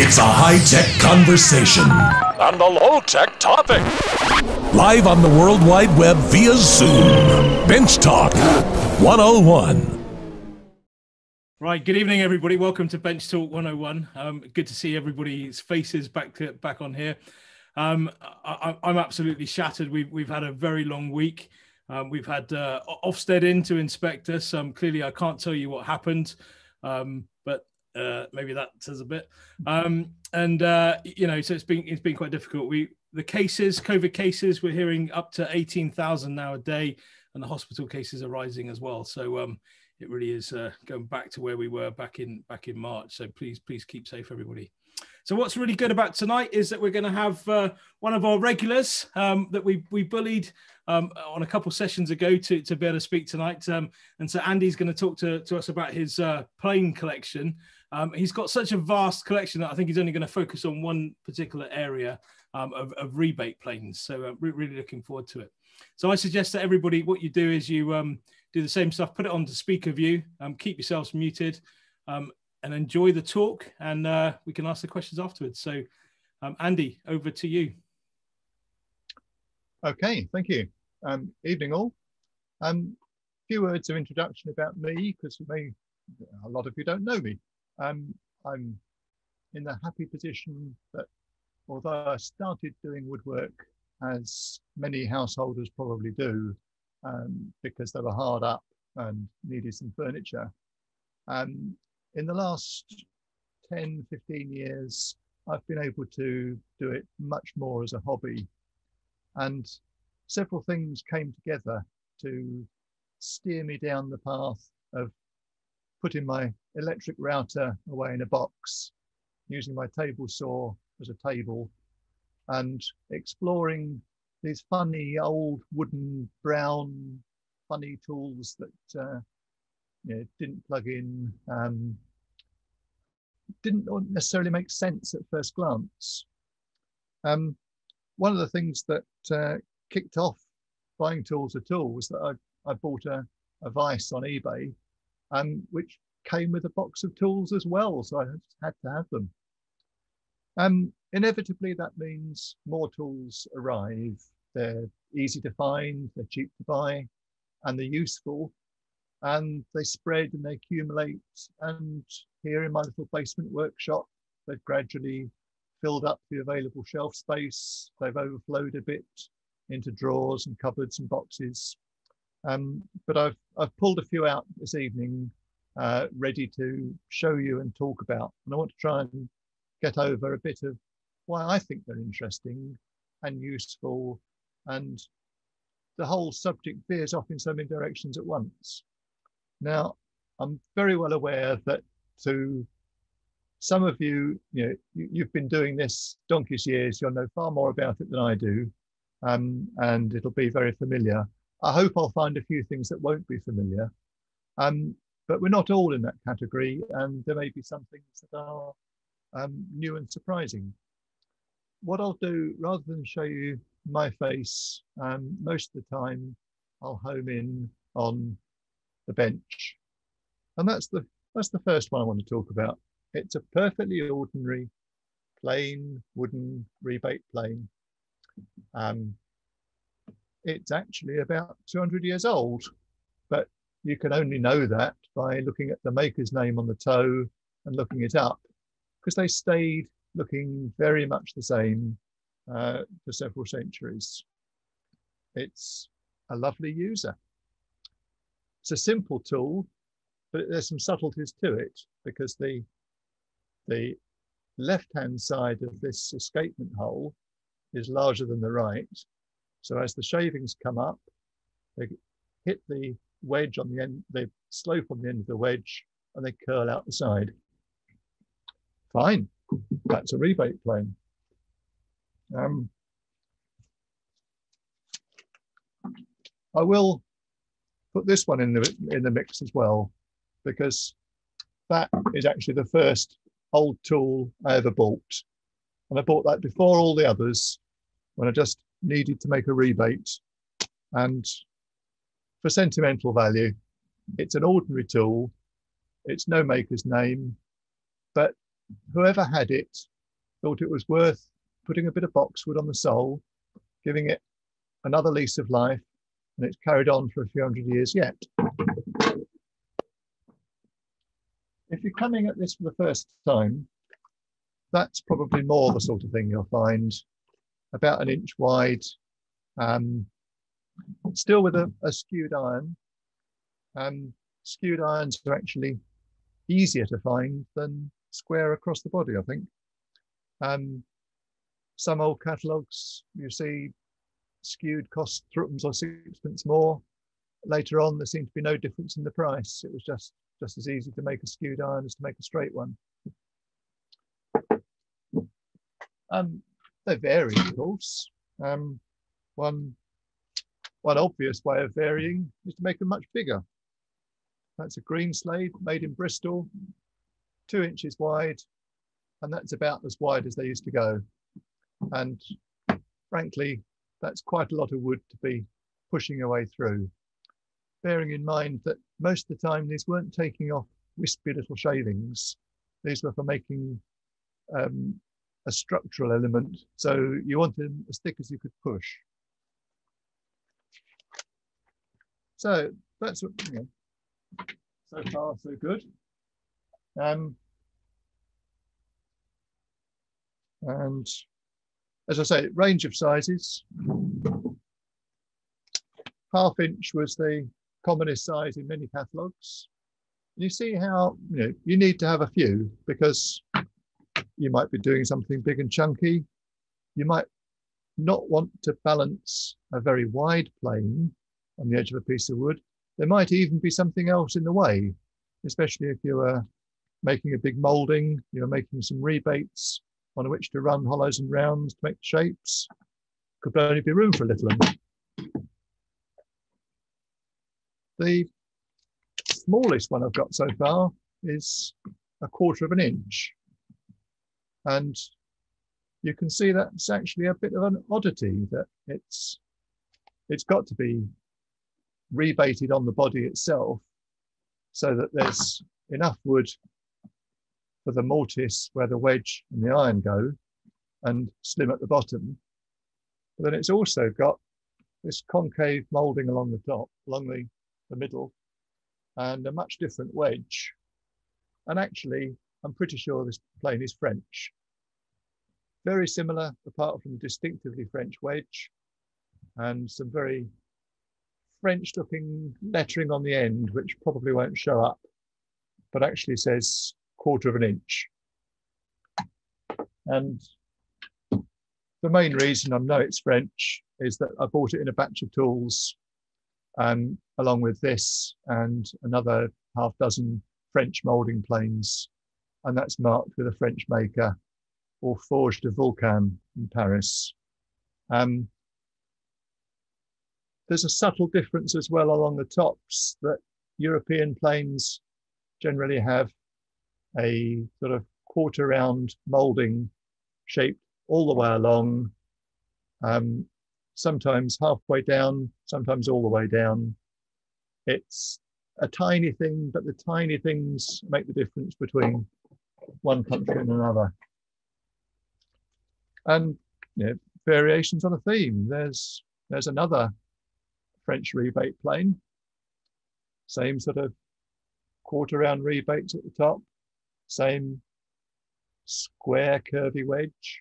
It's a high tech conversation. And a low tech topic. Live on the World Wide Web via Zoom. Bench Talk 101. Right, good evening, everybody. Welcome to Bench Talk 101. Um, good to see everybody's faces back to, back on here. Um, I, am absolutely shattered. We've, we've had a very long week. Um, we've had uh, Ofsted in to inspect us. Um, clearly, I can't tell you what happened, um, but uh, maybe that says a bit. Um, and uh, you know, so it's been it's been quite difficult. We the cases, COVID cases, we're hearing up to eighteen thousand now a day, and the hospital cases are rising as well. So um, it really is uh, going back to where we were back in back in March. So please, please keep safe, everybody. So what's really good about tonight is that we're going to have uh, one of our regulars um, that we we bullied um, on a couple sessions ago to, to be able to speak tonight. Um, and so Andy's going to talk to, to us about his uh, plane collection. Um, he's got such a vast collection that I think he's only going to focus on one particular area um, of, of, rebate planes. So uh, re- really looking forward to it. So I suggest that everybody, what you do is you um, do the same stuff, put it on to speaker view, um, keep yourselves muted, um, and enjoy the talk. And uh, we can ask the questions afterwards. So, um, Andy, over to you. Okay, thank you. Evening all. Um, few words of introduction about me, because may a lot of you don't know me. I'm in the happy position that although I started doing woodwork as many householders probably do, um, because they were hard up and needed some furniture. Um, in the last 10, 15 years, I've been able to do it much more as a hobby. And several things came together to steer me down the path of putting my electric router away in a box, using my table saw as a table, and exploring these funny old wooden brown funny tools that uh, you know, didn't plug in, um, didn't necessarily make sense at first glance. Um, one of the things that uh, kicked off buying tools at all was that I, I bought a, a vice on eBay, which came with a box of tools as well, so I had to have them. Um, inevitably, that means more tools arrive. They're easy to find, they're cheap to buy, and they're useful. And they spread and they accumulate. And here in my little basement workshop, they've gradually filled up the available shelf space. They've overflowed a bit into drawers and cupboards and boxes. Um, but I've, I've pulled a few out this evening, uh, ready to show you and talk about. And I want to try and get over a bit of why I think they're interesting and useful. And the whole subject veers off in so many directions at once. Now, I'm very well aware that to some of you, you know, you, have been doing this donkey's years, you'll know far more about it than I do um, and it'll be very familiar. I hope I'll find a few things that won't be familiar, um, but we're not all in that category, and there may be some things that are um, new and surprising. What I'll do, rather than show you my face, um, most of the time I'll home in on the bench, and that's the that's the first one I want to talk about. It's a perfectly ordinary, plain wooden rebate plane um, it's actually about 200 years old, but you can only know that by looking at the maker's name on the toe and looking it up, because they stayed looking very much the same uh, for several centuries. It's a lovely user. It's a simple tool, but there's some subtleties to it because the the left-hand side of this escapement hole is larger than the right. So as the shavings come up, they hit the wedge on the end, they slope on the end of the wedge and they curl out the side. Fine, that's a rebate plane. Um, I will put this one in the in the mix as well, because that is actually the first old tool I ever bought. And I bought that before all the others when I just needed to make a rebate. And for sentimental value, it's an ordinary tool. It's no maker's name, but whoever had it thought it was worth putting a bit of boxwood on the sole, giving it another lease of life, and it's carried on for a few hundred years yet. If you're coming at this for the first time, that's probably more the sort of thing you'll find about an inch wide, um, still with a, a skewed iron. Um, skewed irons are actually easier to find than square across the body, I think. Um, some old catalogues you see skewed cost threepence or sixpence more. Later on, there seemed to be no difference in the price. It was just just as easy to make a skewed iron as to make a straight one. Um, they vary, of course. Um, one, one obvious way of varying is to make them much bigger. That's a Greenslade made in Bristol, two inches wide, and that's about as wide as they used to go. And frankly, that's quite a lot of wood to be pushing your way through. Bearing in mind that most of the time these weren't taking off wispy little shavings. These were for making um, a structural element. So you want them as thick as you could push. So that's what, you know, so far so good. Um, and as I say, range of sizes. Half inch was the commonest size in many catalogues. You see how you know you need to have a few because you might be doing something big and chunky. You might not want to balance a very wide plane on the edge of a piece of wood. There might even be something else in the way, especially if you are making a big molding, you're making some rebates on which to run hollows and rounds to make shapes. Could only be room for a little. The smallest one I've got so far is a quarter of an inch. And you can see that's actually a bit of an oddity that it's it's got to be rebated on the body itself so that there's enough wood for the mortise where the wedge and the iron go and slim at the bottom. But then it's also got this concave moulding along the top, along the, the middle, and a much different wedge. And actually, I'm pretty sure this plane is French. Very similar, apart from the distinctively French wedge and some very French looking lettering on the end, which probably won't show up, but actually says quarter of an inch. And the main reason I know it's French is that I bought it in a batch of tools um, along with this and another half dozen French moulding planes. And that's marked with a French maker or Forge de Vulcan in Paris. Um, there's a subtle difference as well along the tops that European planes generally have a sort of quarter round molding shaped all the way along, um, sometimes halfway down, sometimes all the way down. It's a tiny thing, but the tiny things make the difference between one country and another. And you know, variations on a theme. There's there's another French rebate plane, same sort of quarter round rebates at the top, same square curvy wedge.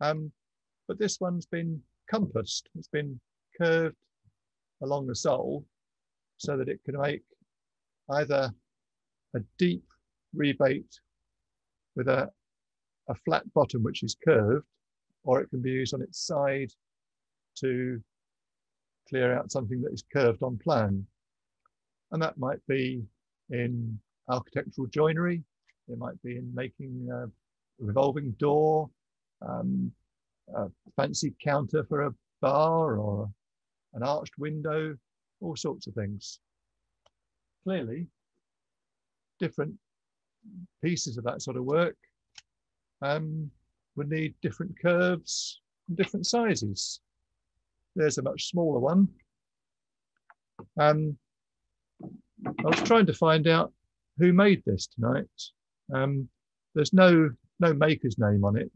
Um, but this one's been compassed, it's been curved along the sole so that it can make either a deep rebate with a, a flat bottom which is curved, or it can be used on its side to clear out something that is curved on plan. And that might be in architectural joinery, it might be in making a revolving door, um, a fancy counter for a bar or an arched window, all sorts of things. Clearly, different pieces of that sort of work um, would need different curves and different sizes. There's a much smaller one. Um, I was trying to find out who made this tonight. Um, there's no, no maker's name on it.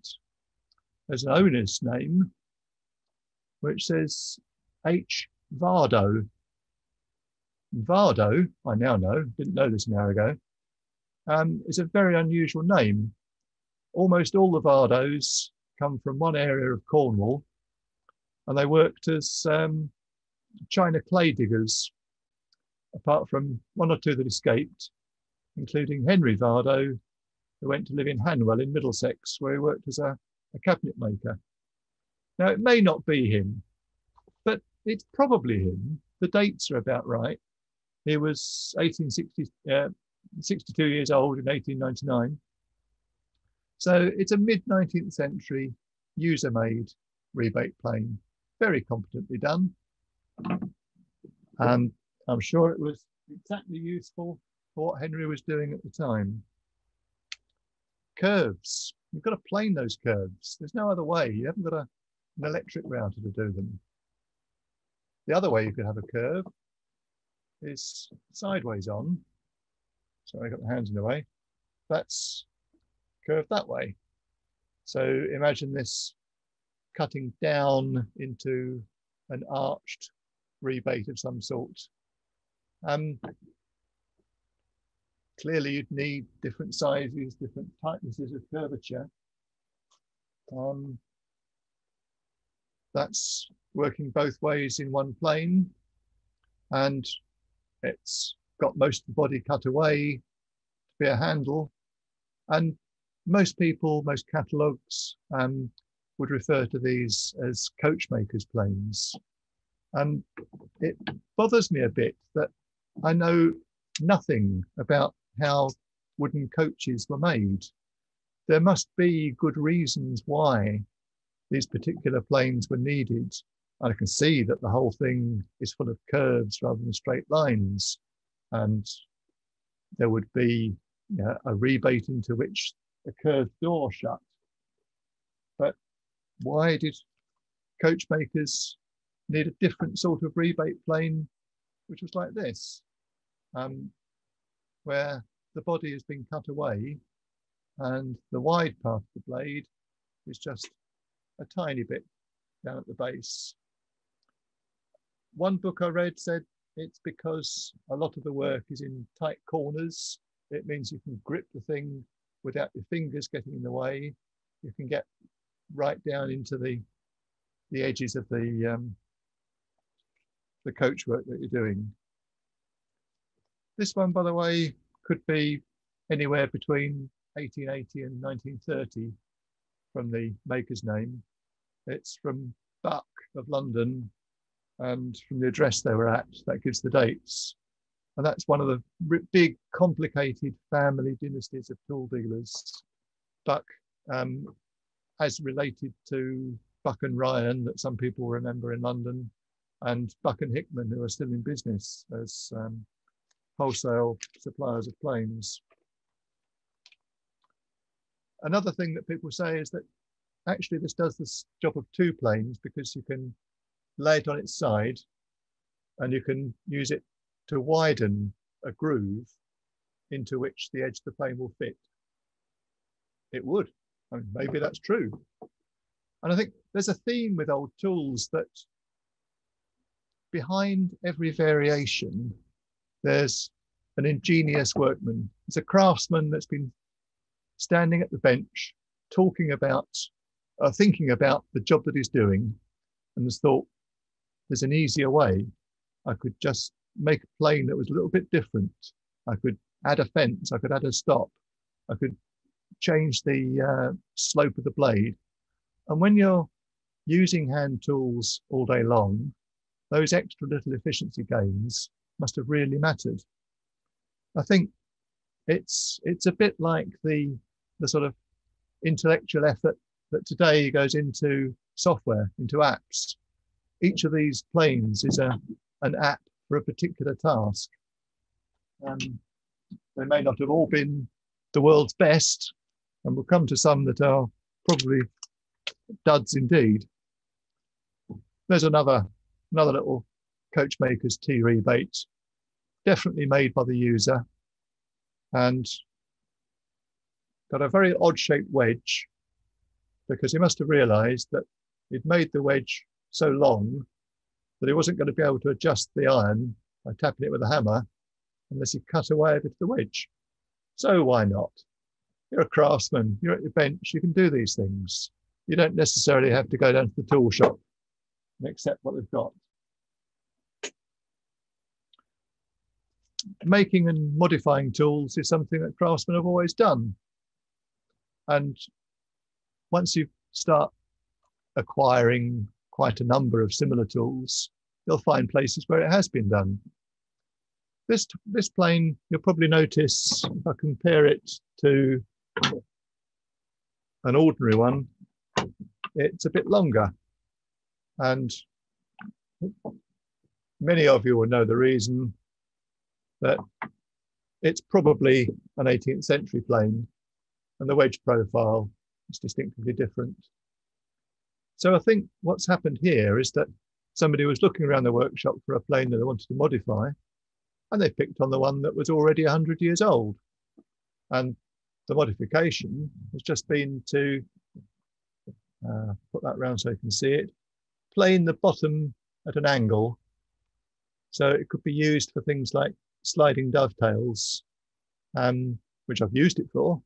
There's an owner's name, which says H. Vardo. Vardo, I now know, didn't know this an hour ago, um, is a very unusual name. Almost all the Vardos come from one area of Cornwall, and they worked as um, China clay diggers, apart from one or two that escaped, including Henry Vardo, who went to live in Hanwell in Middlesex, where he worked as a, a cabinet maker. Now, it may not be him, but it's probably him. The dates are about right. He was 1860, uh, 62 years old in 1899. So it's a mid 19th century user made rebate plane, very competently done. And I'm sure it was exactly useful for what Henry was doing at the time. Curves, you've got to plane those curves. There's no other way. You haven't got a, an electric router to do them. The other way you could have a curve is sideways on. Sorry, I got the hands in the way. That's curved that way. So imagine this cutting down into an arched rebate of some sort. Um, clearly you'd need different sizes, different tightnesses of curvature. Um, that's working both ways in one plane and it's got most of the body cut away to be a handle and most people, most catalogues um, would refer to these as coachmakers planes. And it bothers me a bit that I know nothing about how wooden coaches were made. There must be good reasons why these particular planes were needed. And I can see that the whole thing is full of curves rather than straight lines. And there would be you know, a rebate into which a curved door shut. But why did coachmakers need a different sort of rebate plane, which was like this, um, where the body has been cut away and the wide part of the blade is just a tiny bit down at the base. One book I read said it's because a lot of the work is in tight corners. It means you can grip the thing without your fingers getting in the way. You can get right down into the the edges of the um, the coach work that you're doing. This one, by the way, could be anywhere between 1880 and 1930 from the maker's name. It's from Buck of London and from the address they were at, that gives the dates. And that's one of the big, complicated family dynasties of tool dealers. Buck, um, as related to Buck and Ryan, that some people remember in London, and Buck and Hickman, who are still in business as um, wholesale suppliers of planes. Another thing that people say is that actually this does the job of two planes because you can lay it on its side and you can use it to widen a groove into which the edge of the plane will fit. It would. I mean, maybe that's true. And I think there's a theme with old tools that behind every variation, there's an ingenious workman. It's a craftsman that's been standing at the bench, talking about, uh, thinking about the job that he's doing, and has thought, there's an easier way. I could just make a plane that was a little bit different. I could add a fence, I could add a stop, I could change the uh, slope of the blade. And when you're using hand tools all day long, those extra little efficiency gains must have really mattered. I think it's it's a bit like the the sort of intellectual effort that today goes into software, into apps. Each of these planes is a an app for a particular task. Um, they may not have all been the world's best, and we'll come to some that are probably duds indeed. There's another another little coachmaker's T rebate, definitely made by the user, and got a very odd shaped wedge because he must have realized that he'd made the wedge so long that he wasn't going to be able to adjust the iron by tapping it with a hammer unless he cut away a bit of the wedge. So why not? You're a craftsman, you're at your bench, you can do these things. You don't necessarily have to go down to the tool shop and accept what they've got. Making and modifying tools is something that craftsmen have always done. And once you start acquiring quite a number of similar tools, you'll find places where it has been done. This, this plane, you'll probably notice, if I compare it to an ordinary one, it's a bit longer. And many of you will know the reason that it's probably an 18th century plane and the wedge profile is distinctively different. So I think what's happened here is that somebody was looking around the workshop for a plane that they wanted to modify and they picked on the one that was already 100 years old. And the modification has just been to uh, put that round so you can see it, plane the bottom at an angle. So it could be used for things like sliding dovetails, um, which I've used it for,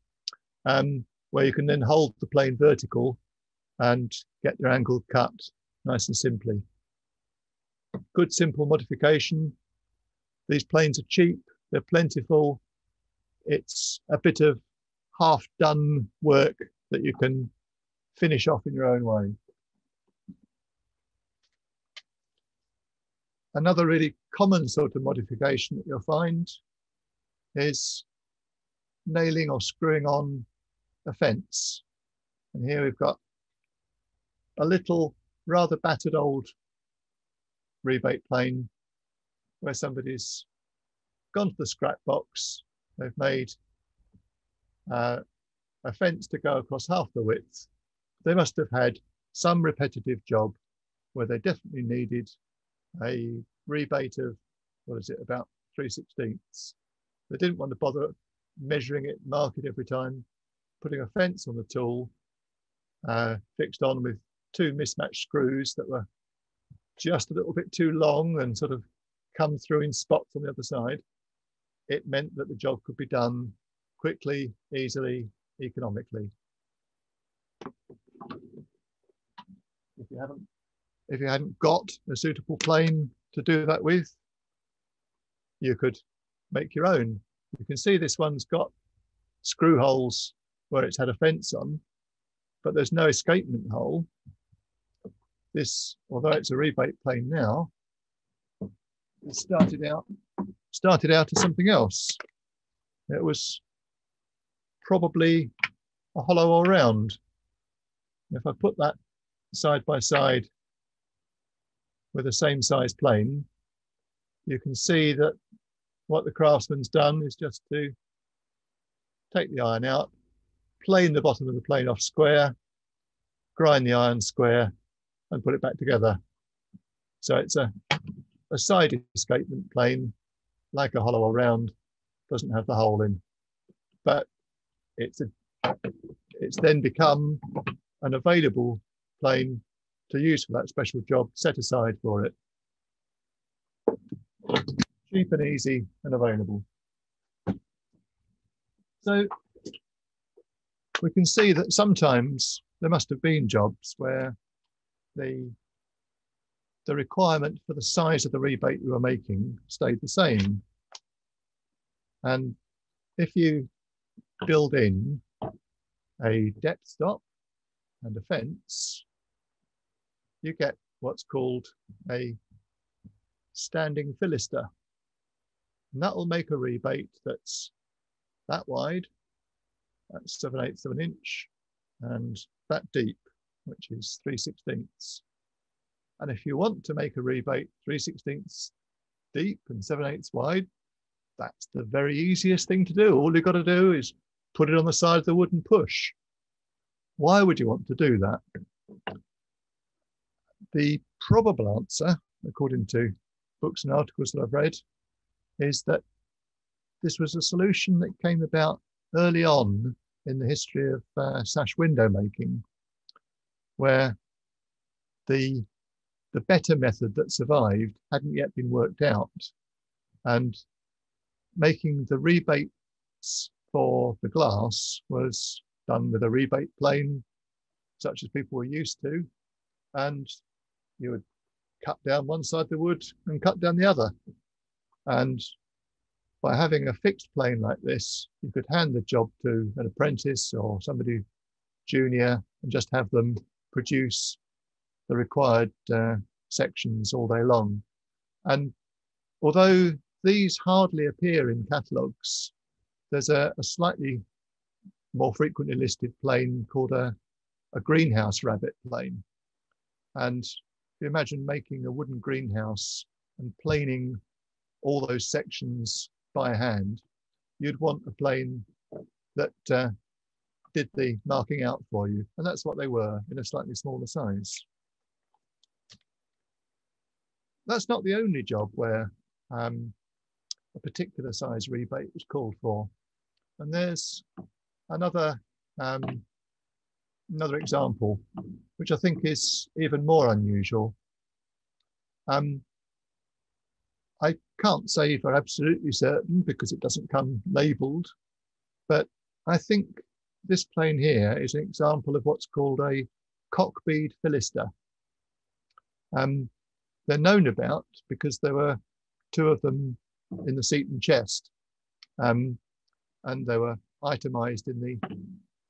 um, where you can then hold the plane vertical and get your angle cut nice and simply. Good simple modification. These planes are cheap, they're plentiful. It's a bit of half done work that you can finish off in your own way. Another really common sort of modification that you'll find is nailing or screwing on a fence. And here we've got a little rather battered old rebate plane where somebody's gone to the scrap box. They've made uh, a fence to go across half the width. They must have had some repetitive job where they definitely needed a rebate of, what is it, about 3 sixteenths. They didn't want to bother measuring it, mark it every time, putting a fence on the tool, uh, fixed on with two mismatched screws that were just a little bit too long and sort of come through in spots on the other side. It meant that the job could be done quickly, easily, economically. If you haven't, if you hadn't got a suitable plane to do that with, you could make your own. You can see this one's got screw holes where it's had a fence on, but there's no escapement hole. This, although it's a rebate plane now, it started out started out as something else. It was probably a hollow all round. If I put that side by side with the same size plane, you can see that what the craftsman's done is just to take the iron out, plane the bottom of the plane off square, grind the iron square, and put it back together. So it's a, a side escapement plane, like a hollow round, doesn't have the hole in. But it's a, it's then become an available plane to use for that special job set aside for it. Cheap and easy and available. So we can see that sometimes there must have been jobs where the the requirement for the size of the rebate we were making stayed the same. And if you build in a depth stop and a fence, you get what's called a standing fillister. And that will make a rebate that's that wide, that's 7 eighths of an inch, and that deep, which is 3 sixteenths. And if you want to make a rebate 3 sixteenths deep and 7 eighths wide, that's the very easiest thing to do. All you've got to do is put it on the side of the wood and push. Why would you want to do that? The probable answer, according to books and articles that I've read, is that this was a solution that came about early on in the history of uh, sash window making, where the the better method that survived hadn't yet been worked out, and making the rebates for the glass was done with a rebate plane, such as people were used to, and you would cut down one side of the wood and cut down the other. And by having a fixed plane like this, you could hand the job to an apprentice or somebody junior and just have them produce the required uh, sections all day long. And although these hardly appear in catalogues, there's a, a, slightly more frequently listed plane called a, a greenhouse rabbit plane. And if you imagine making a wooden greenhouse and planing all those sections by hand, you'd want a plane that uh, did the marking out for you. And that's what they were in a slightly smaller size. That's not the only job where um, a particular size rebate was called for. And there's another um, another example, which I think is even more unusual. Um, I can't say for absolutely certain because it doesn't come labeled, but I think this plane here is an example of what's called a cockbead fillister. Um, they're known about because there were two of them in the Seaton chest, um, and they were itemized in the,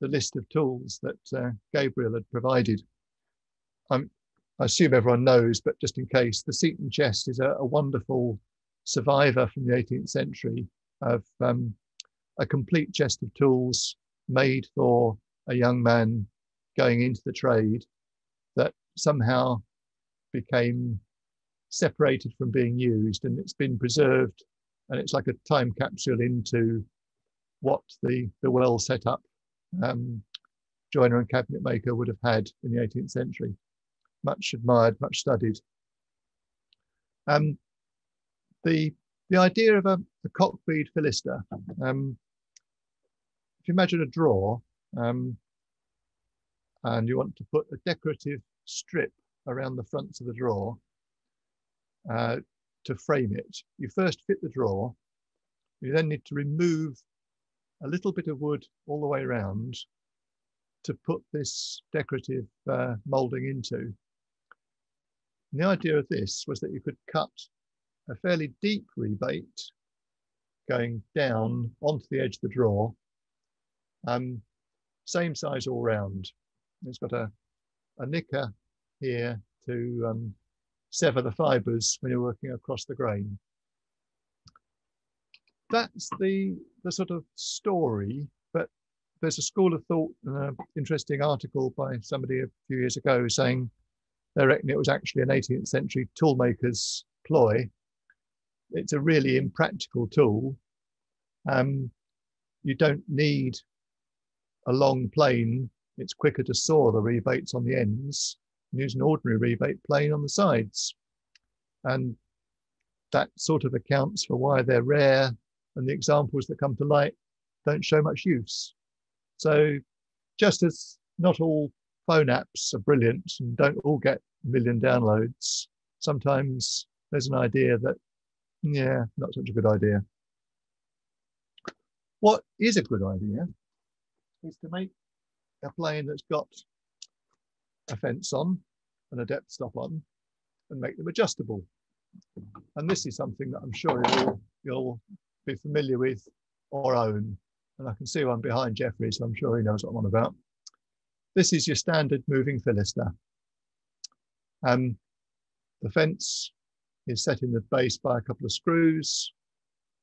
the list of tools that uh, Gabriel had provided. I'm, I assume everyone knows, but just in case, the Seaton chest is a, a wonderful survivor from the 18th century of um, a complete chest of tools made for a young man going into the trade that somehow became separated from being used and it's been preserved and it's like a time capsule into what the, the well set up um, joiner and cabinet maker would have had in the 18th century. Much admired, much studied. Um, the, the idea of a, a cockbead fillister, um, if you imagine a drawer um, and you want to put a decorative strip around the fronts of the drawer, uh, to frame it. You first fit the drawer. You then need to remove a little bit of wood all the way around to put this decorative uh, molding into. And the idea of this was that you could cut a fairly deep rebate going down onto the edge of the drawer, um, same size all round. It's got a, a nicker here to um, sever the fibers when you're working across the grain. That's the, the sort of story, but there's a school of thought, an interesting article by somebody a few years ago saying they reckon it was actually an 18th century toolmaker's ploy. It's a really impractical tool. Um, you don't need a long plane. It's quicker to saw the rebates on the ends and use an ordinary rebate plane on the sides. And that sort of accounts for why they're rare and the examples that come to light don't show much use. So just as not all phone apps are brilliant and don't all get a million downloads, sometimes there's an idea that, yeah, not such a good idea. What is a good idea is to make a plane that's got a fence on and a depth stop on and make them adjustable. And this is something that I'm sure you'll, you'll be familiar with or own. And I can see one behind Geoffrey, so I'm sure he knows what I'm on about. This is your standard moving fillister. Um, the fence is set in the base by a couple of screws.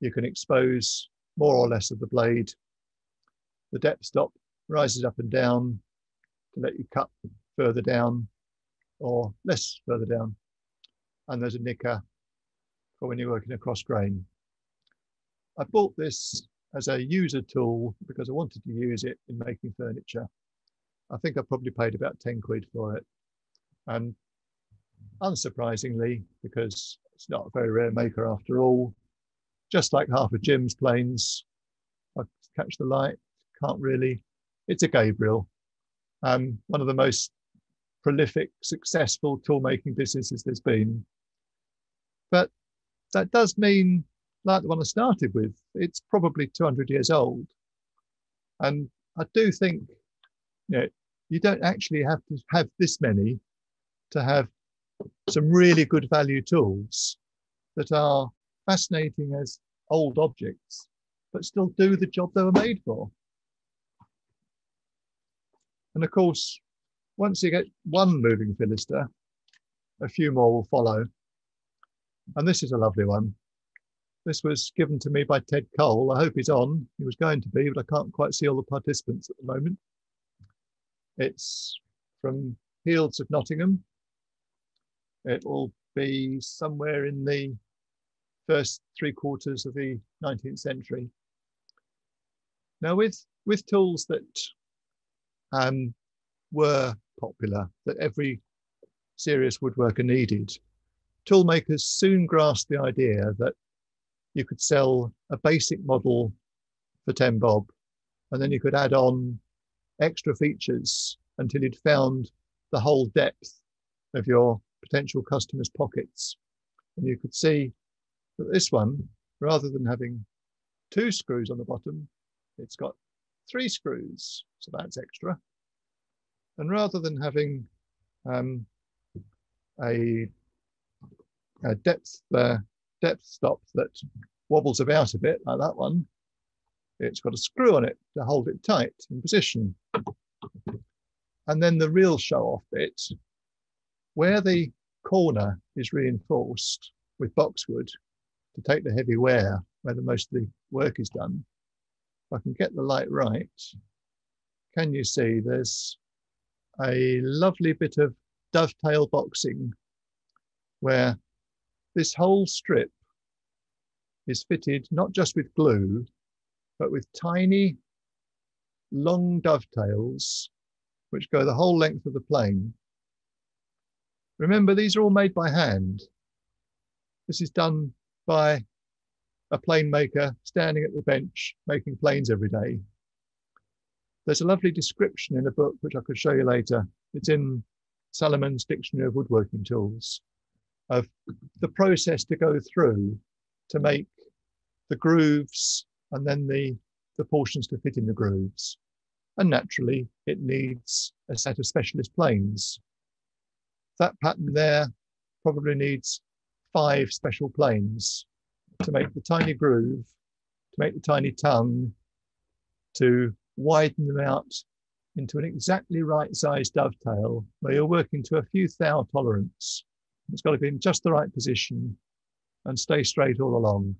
You can expose more or less of the blade. The depth stop rises up and down to let you cut further down or less further down. And there's a nicker for when you're working across grain. I bought this as a user tool because I wanted to use it in making furniture. I think I probably paid about 10 quid for it. And unsurprisingly, because it's not a very rare maker after all, just like half of Jim's planes, I catch the light, can't really it's a Gabriel, um, one of the most prolific, successful tool making businesses there's been. But that does mean, like the one I started with, it's probably 200 years old. And I do think you, know, you don't actually have to have this many to have some really good value tools that are fascinating as old objects, but still do the job they were made for. And of course, once you get one moving fillister, a few more will follow. And this is a lovely one. This was given to me by Ted Cole. I hope he's on. He was going to be, but I can't quite see all the participants at the moment. It's from Fields of Nottingham. It will be somewhere in the first three quarters of the 19th century. Now, with, with tools that um, were popular, that every serious woodworker needed, toolmakers soon grasped the idea that you could sell a basic model for 10 bob, and then you could add on extra features until you'd found the whole depth of your potential customers' pockets. And you could see that this one, rather than having two screws on the bottom, it's got three screws, so that's extra. And rather than having um, a, a, depth uh, depth stop that wobbles about a bit like that one, it's got a screw on it to hold it tight in position. And then the real show off bit, where the corner is reinforced with boxwood to take the heavy wear where the most of the work is done. I can get the light right, can you see there's a lovely bit of dovetail boxing where this whole strip is fitted not just with glue, but with tiny long dovetails which go the whole length of the plane. Remember, these are all made by hand. This is done by a plane maker standing at the bench making planes every day. There's a lovely description in a book which I could show you later. It's in Salaman's Dictionary of Woodworking Tools of the process to go through to make the grooves and then the, the portions to fit in the grooves. And naturally, it needs a set of specialist planes. That pattern there probably needs five special planes to make the tiny groove, to make the tiny tongue, to widen them out into an exactly right size dovetail where you're working to a few thou tolerance. It's got to be in just the right position and stay straight all along.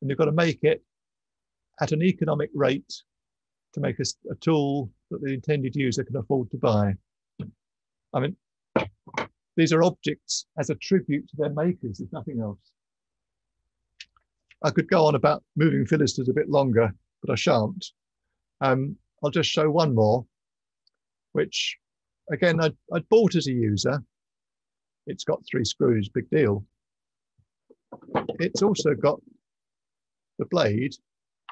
And you've got to make it at an economic rate to make a, a tool that the intended user can afford to buy. I mean, these are objects as a tribute to their makers, if nothing else. I could go on about moving fillisters a bit longer, but I shan't. Um, I'll just show one more, which again, I'd, I'd bought as a user. It's got three screws, big deal. It's also got the blade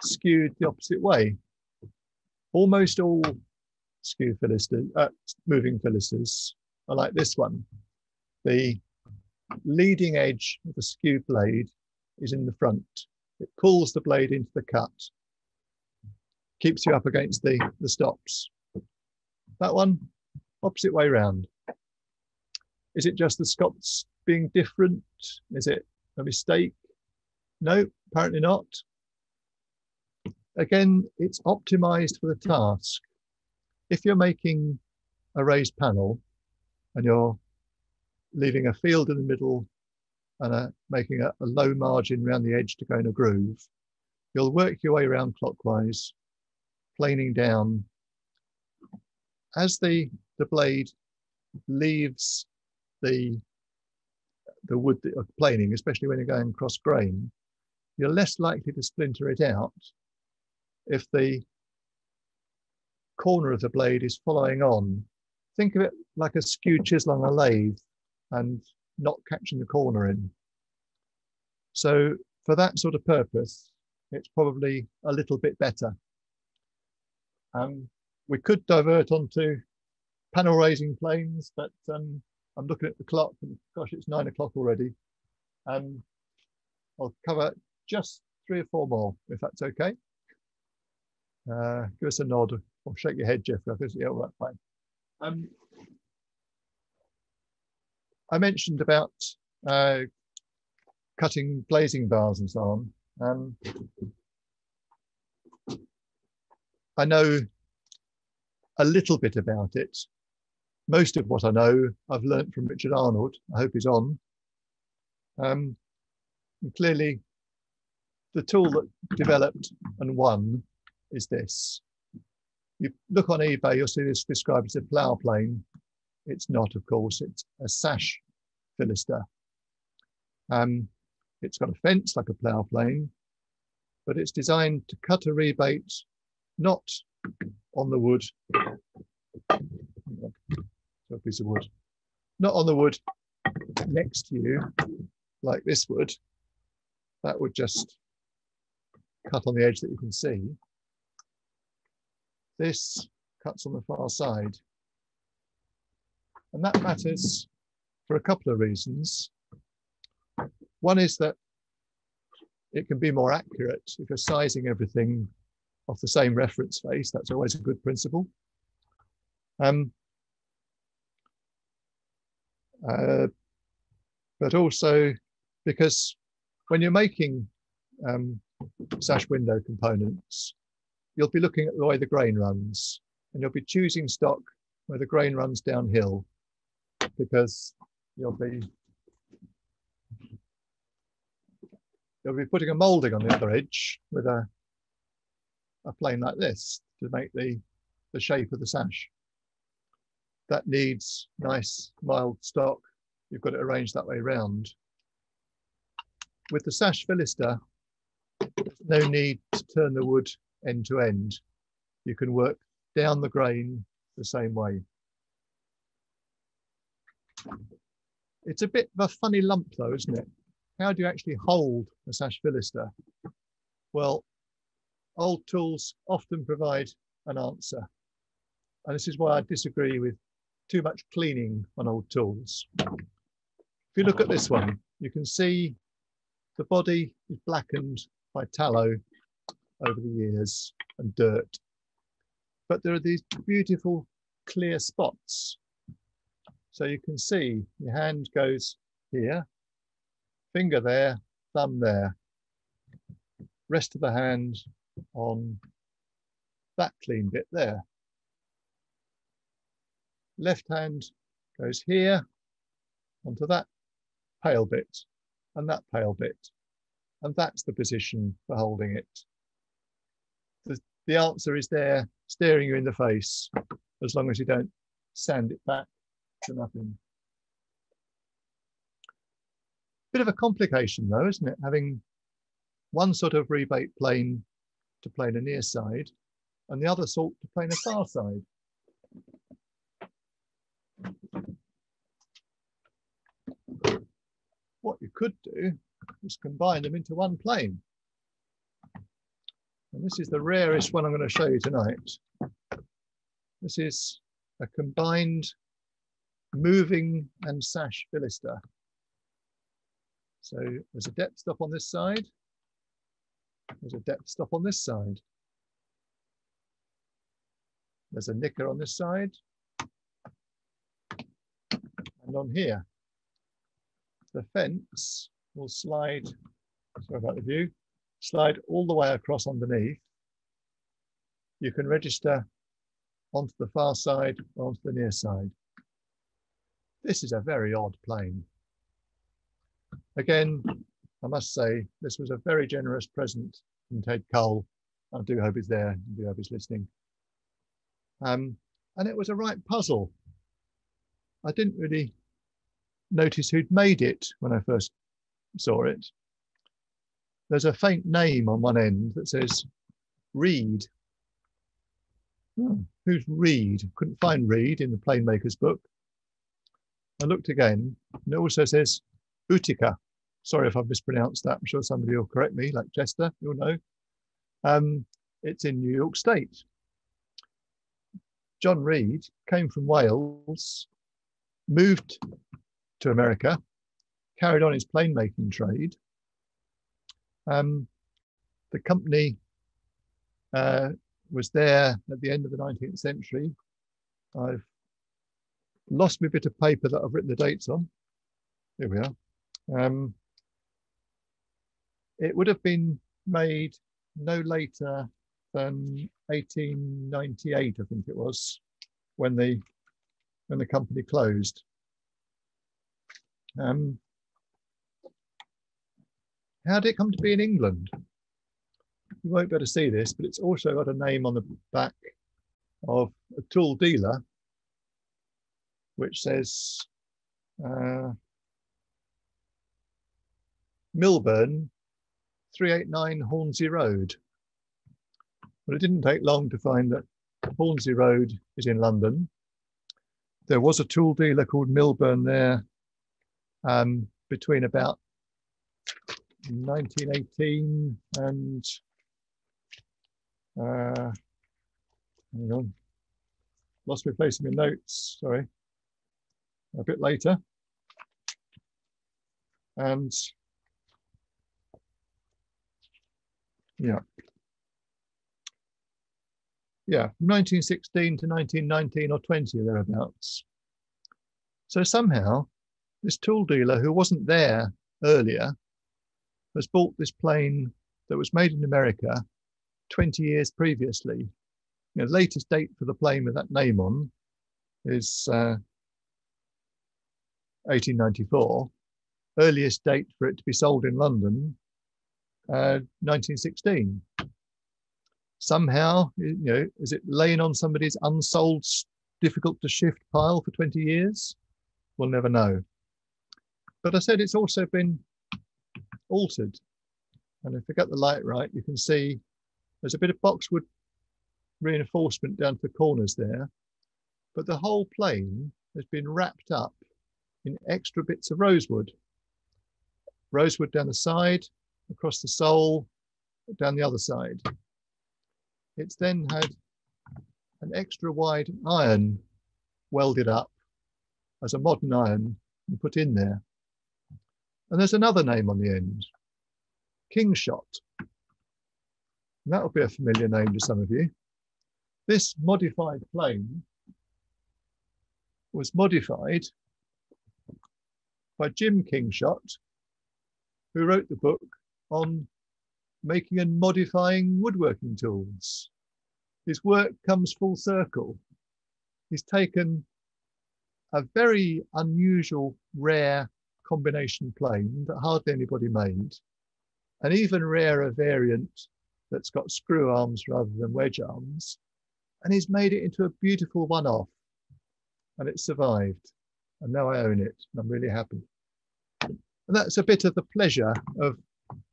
skewed the opposite way. Almost all skew fillisters, uh, moving philisters are like this one. The leading edge of the skew blade is in the front. It pulls the blade into the cut keeps you up against the, the stops. That one, opposite way round. Is it just the Scots being different? Is it a mistake? No, apparently not. Again, it's optimized for the task. If you're making a raised panel and you're leaving a field in the middle and a, making a, a low margin around the edge to go in a groove, you'll work your way around clockwise planing down. As the, the blade leaves the, the wood of uh, planing, especially when you're going cross grain, you're less likely to splinter it out if the corner of the blade is following on. Think of it like a skew chisel on a lathe and not catching the corner in. So for that sort of purpose, it's probably a little bit better. Um, we could divert onto panel raising planes, but um, I'm looking at the clock and gosh, it's nine o'clock already. Um, I'll cover just three or four more, if that's okay. Uh, give us a nod or shake your head, Geoffrey. I yeah, all right, fine. Um, I mentioned about uh, cutting glazing bars and so on. Um, I know a little bit about it. Most of what I know, I've learnt from Richard Arnold. I hope he's on. Um, clearly, the tool that developed and won is this. You look on eBay, you'll see this described as a plough plane. It's not, of course, it's a sash fillister. Um, it's got a fence like a plough plane, but it's designed to cut a rebate not on the wood, so a piece of wood, not on the wood next to you, like this wood. That would just cut on the edge that you can see. This cuts on the far side. And that matters for a couple of reasons. One is that it can be more accurate if you're sizing everything off the same reference face. That's always a good principle. Um, uh, but also because when you're making um, sash window components, you'll be looking at the way the grain runs and you'll be choosing stock where the grain runs downhill because you'll be you'll be putting a molding on the other edge with a a plane like this to make the, the shape of the sash. That needs nice mild stock. You've got it arranged that way round. With the sash fillister, there's no need to turn the wood end to end. You can work down the grain the same way. It's a bit of a funny lump though, isn't it? How do you actually hold a sash fillister? Well, old tools often provide an answer. And this is why I disagree with too much cleaning on old tools. If you look at this one, you can see the body is blackened by tallow over the years and dirt. But there are these beautiful clear spots. So you can see your hand goes here, finger there, thumb there. Rest of the hand on that clean bit there. Left hand goes here onto that pale bit and that pale bit. And that's the position for holding it. The, the answer is there staring you in the face as long as you don't sand it back to nothing. Bit of a complication though, isn't it? Having one sort of rebate plane to plane a near side and the other sort to plane a far side. What you could do is combine them into one plane. And this is the rarest one I'm going to show you tonight. This is a combined moving and sash fillister. So there's a depth stop on this side there's a depth stop on this side. There's a nicker on this side. And on here, the fence will slide, sorry about the view, slide all the way across underneath. You can register onto the far side or onto the near side. This is a very odd plane. Again, I must say this was a very generous present from Ted Cole. I do hope he's there. I do hope he's listening. Um, and it was a right puzzle. I didn't really notice who'd made it when I first saw it. There's a faint name on one end that says Reed. Oh, who's Reed? Couldn't find Reed in the Planemaker's book. I looked again, and it also says Utica. Sorry if I've mispronounced that. I'm sure somebody will correct me, like Chester, you'll know. Um, it's in New York State. John Reed came from Wales, moved to America, carried on his plane making trade. Um, the company uh, was there at the end of the 19th century. I've lost my bit of paper that I've written the dates on. Here we are. Um, it would have been made no later than 1898, I think it was, when the when the company closed. Um, how did it come to be in England? You won't be able to see this, but it's also got a name on the back of a tool dealer, which says uh, Milburn 389 Hornsey Road. But it didn't take long to find that Hornsey Road is in London. There was a tool dealer called Milburn there um, between about 1918 and uh, hang on, lost my place in my notes. Sorry, a bit later, and yeah, yeah, 1916 to 1919 or 20 or thereabouts. So somehow, this tool dealer who wasn't there earlier has bought this plane that was made in America 20 years previously. You know, the latest date for the plane with that name on is uh, 1894. Earliest date for it to be sold in London, uh, 1916. Somehow, you know, is it laying on somebody's unsold, difficult to shift pile for 20 years? We'll never know. But I said it's also been altered. And if I get the light right, you can see there's a bit of boxwood reinforcement down to the corners there, but the whole plane has been wrapped up in extra bits of rosewood. Rosewood down the side, across the sole, down the other side. It's then had an extra wide iron welded up as a modern iron and put in there. And there's another name on the end, Kingshott. And that will be a familiar name to some of you. This modified plane was modified by Jim Kingshott, who wrote the book on making and modifying woodworking tools. His work comes full circle. He's taken a very unusual, rare combination plane that hardly anybody made, an even rarer variant that's got screw arms rather than wedge arms, and he's made it into a beautiful one-off, and it survived. And now I own it, and I'm really happy. And that's a bit of the pleasure of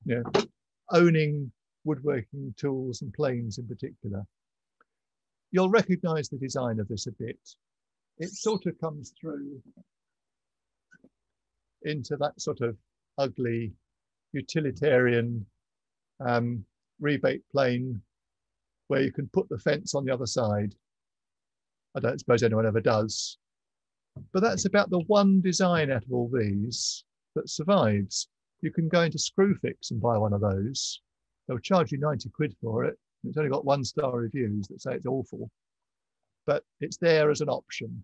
you know, owning woodworking tools and planes in particular. You'll recognize the design of this a bit. It sort of comes through into that sort of ugly utilitarian um, rebate plane where you can put the fence on the other side. I don't suppose anyone ever does. But that's about the one design out of all these that survives. You can go into Screwfix and buy one of those. They'll charge you 90 quid for it. It's only got one star reviews that say it's awful, but it's there as an option.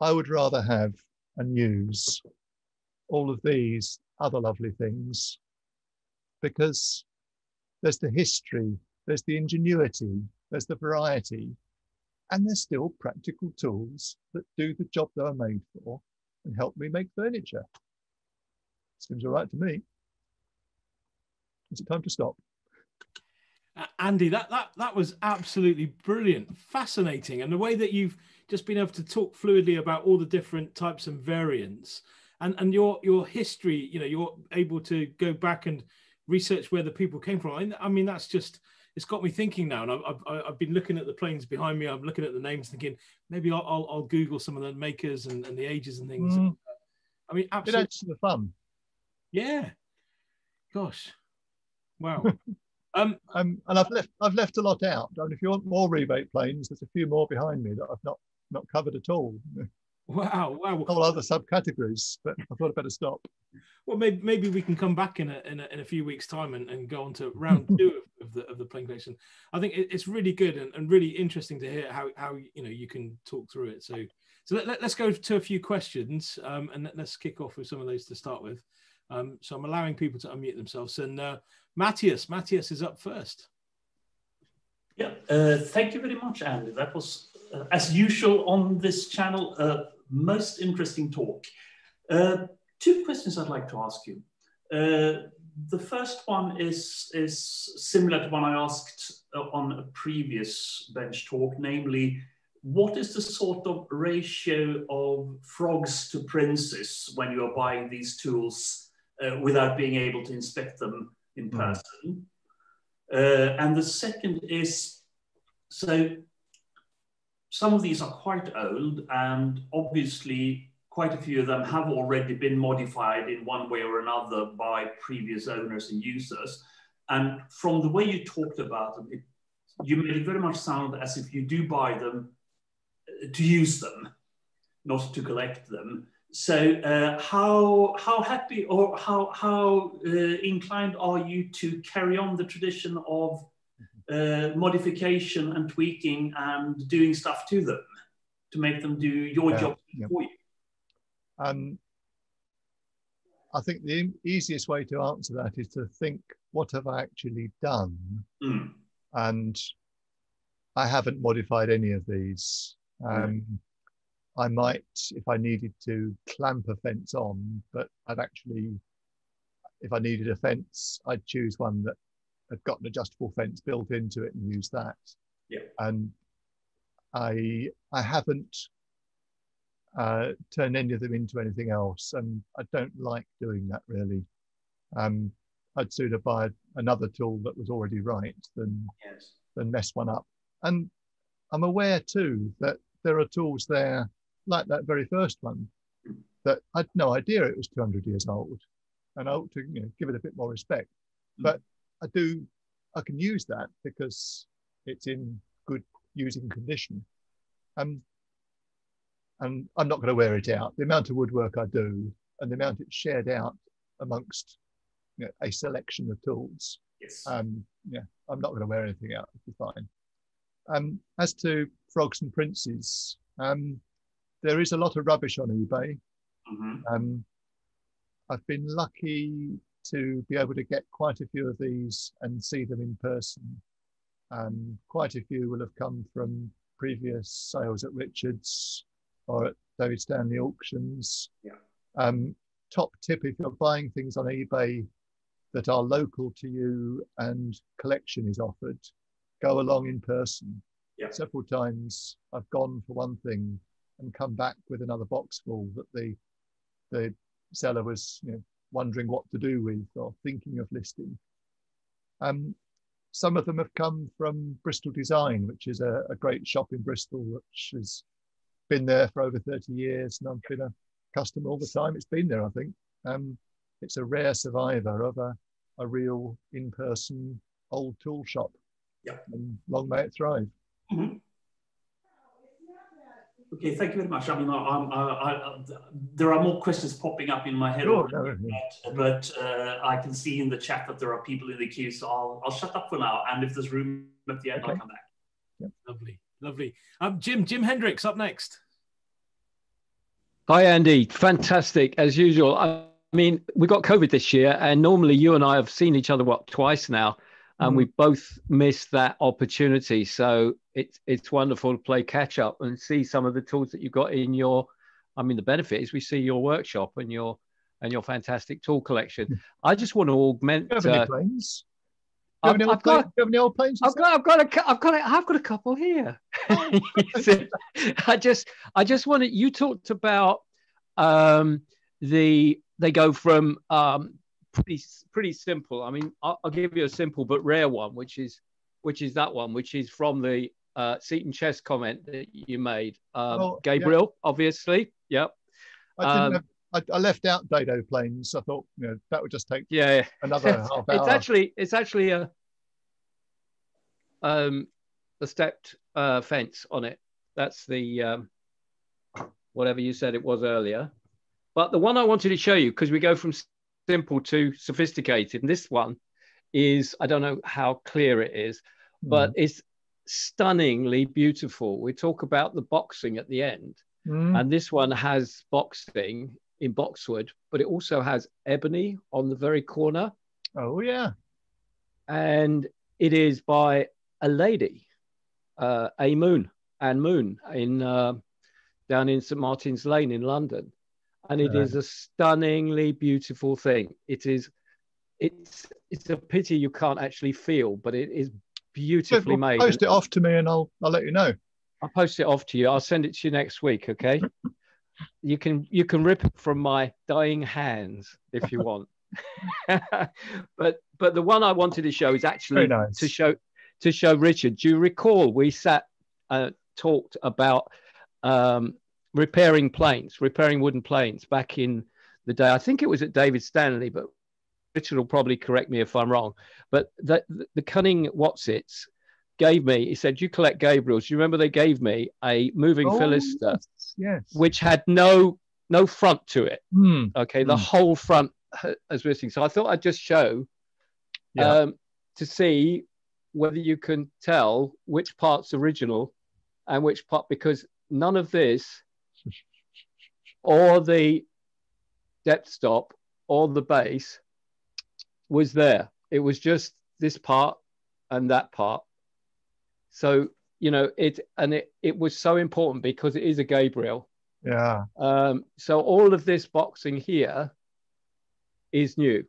I would rather have and use all of these other lovely things because there's the history, there's the ingenuity, there's the variety, and there's still practical tools that do the job they are made for and help me make furniture. Seems all right to me. Is it time to stop? Uh, Andy, that that that was absolutely brilliant, fascinating, and the way that you've just been able to talk fluidly about all the different types and variants, and and your your history. You know, you're able to go back and research where the people came from. I mean, that's just it's got me thinking now, and I've, I've, I've been looking at the planes behind me. I'm looking at the names, thinking maybe I'll, I'll, I'll Google some of the makers and, and the ages and things. Mm. I mean, absolutely it adds to the fun. Yeah. Gosh. Wow. Um, um, and I've left I've left a lot out. I mean, if you want more rebate planes, there's a few more behind me that I've not not covered at all. Wow, wow. All other subcategories, but I thought I'd better stop. Well, maybe, maybe we can come back in a, in a, in a few weeks' time and, and go on to round two of, of, the of the plane collection. I think it, it's really good and, and really interesting to hear how, how you know you can talk through it. So so let, let, us go to a few questions um, and let, us kick off with some of those to start with. Um, so I'm allowing people to unmute themselves. And uh, Matthias, Matthias is up first. Yeah, uh, thank you very much, Andy. That was, uh, as usual on this channel, uh, most interesting talk. Uh, two questions I'd like to ask you. Uh, the first one is, is similar to one I asked uh, on a previous bench talk, namely, what is the sort of ratio of frogs to princes when you are buying these tools uh, without being able to inspect them in hmm. person? Uh, and the second is, so some of these are quite old and obviously quite a few of them have already been modified in one way or another by previous owners and users. And from the way you talked about them, it, you made it very much sound as if you do buy them uh, to use them, not to collect them. So uh, how, how happy or how, how uh, inclined are you to carry on the tradition of uh, modification and tweaking and doing stuff to them to make them do your job yeah. for you? Um, I think the easiest way to answer that is to think, what have I actually done? Mm. And I haven't modified any of these. Um, mm. I might, if I needed to, clamp a fence on, but I'd actually, if I needed a fence, I'd choose one that had got an adjustable fence built into it and use that. Yeah. And I I haven't uh, turned any of them into anything else, and I don't like doing that really. Um, I'd sooner buy another tool that was already right than yes. than mess one up. And I'm aware too that there are tools there, like that very first one, that I'd no idea it was 200 years old, and I ought to you know, give it a bit more respect. Mm. But I do, I can use that because it's in good using condition. Um, and I'm not going to wear it out. The amount of woodwork I do and the amount it's shared out amongst you know, a selection of tools. Yes. Um, yeah, I'm not going to wear anything out. It'll be fine. Um, as to frogs and princes, um, there is a lot of rubbish on eBay. Mm-hmm. Um, I've been lucky to be able to get quite a few of these and see them in person. Um, quite a few will have come from previous sales at Richards or at David Stanley auctions. Yeah. Um, top tip if you're buying things on eBay that are local to you and collection is offered, go along in person. Yeah. Several times I've gone for one thing and come back with another box full that the the seller was you know, wondering what to do with or thinking of listing. Um, some of them have come from Bristol Design, which is a, a, great shop in Bristol, which has been there for over 30 years, and I've been a customer all the time. It's been there, I think. Um, it's a rare survivor of a, a real in-person old tool shop. Yeah. And long may it thrive. Mm-hmm. Okay, thank you very much. I mean, I, I, I, there are more questions popping up in my head, sure, but, but uh, I can see in the chat that there are people in the queue, so I'll, I'll shut up for now. And if there's room at the end, okay. I'll come back. Yep. Lovely, lovely. Um, Jim, Jim Hendricks up next. Hi, Andy. Fantastic as usual. I mean, we got COVID this year, and normally you and I have seen each other what twice now and mm. we both missed that opportunity. So it's it's wonderful to play catch up and see some of the tools that you've got in your. I mean, the benefit is we see your workshop and your and your fantastic tool collection. Hmm. I just want to augment. Do you have any uh, planes? I've, I've, got, have any old planes? I've got, I've got a, I've got, a, I've got a couple here. I just, I just wanted. You talked about um, the they go from um, pretty pretty simple. I mean, I'll, I'll, give you a simple but rare one, which is which is that one, which is from the uh, Seaton chest comment that you made, um, oh, Gabriel, yeah. obviously. Yep. I, um, have, I, I, left out Dado planes. I thought you know that would just take yeah another half hour. It's actually it's actually a um, the stepped uh, fence on it. That's the um, whatever you said it was earlier. But the one I wanted to show you, because we go from simple to sophisticated, and this one is I don't know how clear it is, but mm. it's stunningly beautiful. We talk about the boxing at the end, mm. and this one has boxing in boxwood, but it also has ebony on the very corner. Oh yeah, and it is by a lady, uh, a Moon, Anne Moon, in uh, down in St Martin's Lane in London, and it is a stunningly beautiful thing. It is, it's it's a pity you can't actually feel, but it is beautifully well, made. Post it off to me, and I'll I'll let you know. I'll post it off to you. I'll send it to you next week. Okay. you can you can rip it from my dying hands if you want. but but the one I wanted to show is actually nice. to show to show Richard. Do you recall we sat uh, talked about um, repairing planes, repairing wooden planes back in the day. I think it was at David Stanley, but Richard will probably correct me if I'm wrong. But the, the cunning Watsits gave me, he said, You collect Gabriels. You remember they gave me a moving oh, Fillister, yes, yes, which had no no front to it. Mm. Okay, the mm. whole front as missing. So I thought I'd just show yeah. um, to see whether you can tell which part's original and which part, because none of this or the depth stop or the base was there. It was just this part and that part. So, you know, it and it, it was so important because it is a Gabriel. Yeah. Um, so all of this boxing here is new.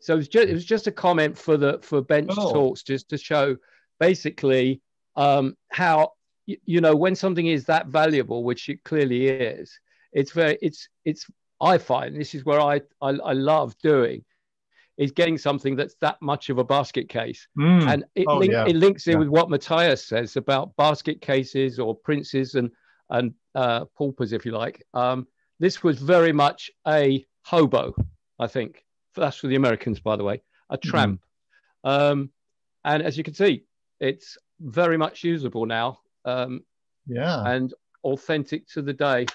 So it was just it was just a comment for the for bench oh. talks just to show basically um, how you, you know when something is that valuable, which it clearly is, it's very it's it's I find this is where I I, I love doing is getting something that's that much of a basket case. Mm. And it, oh, link, yeah. it links in yeah. with what Matthias says about basket cases or princes and, and uh, paupers, if you like. Um, this was very much a hobo, I think. That's for the Americans, by the way, a tramp. Mm. Um, and as you can see, it's very much usable now. Um, yeah. And authentic to the day.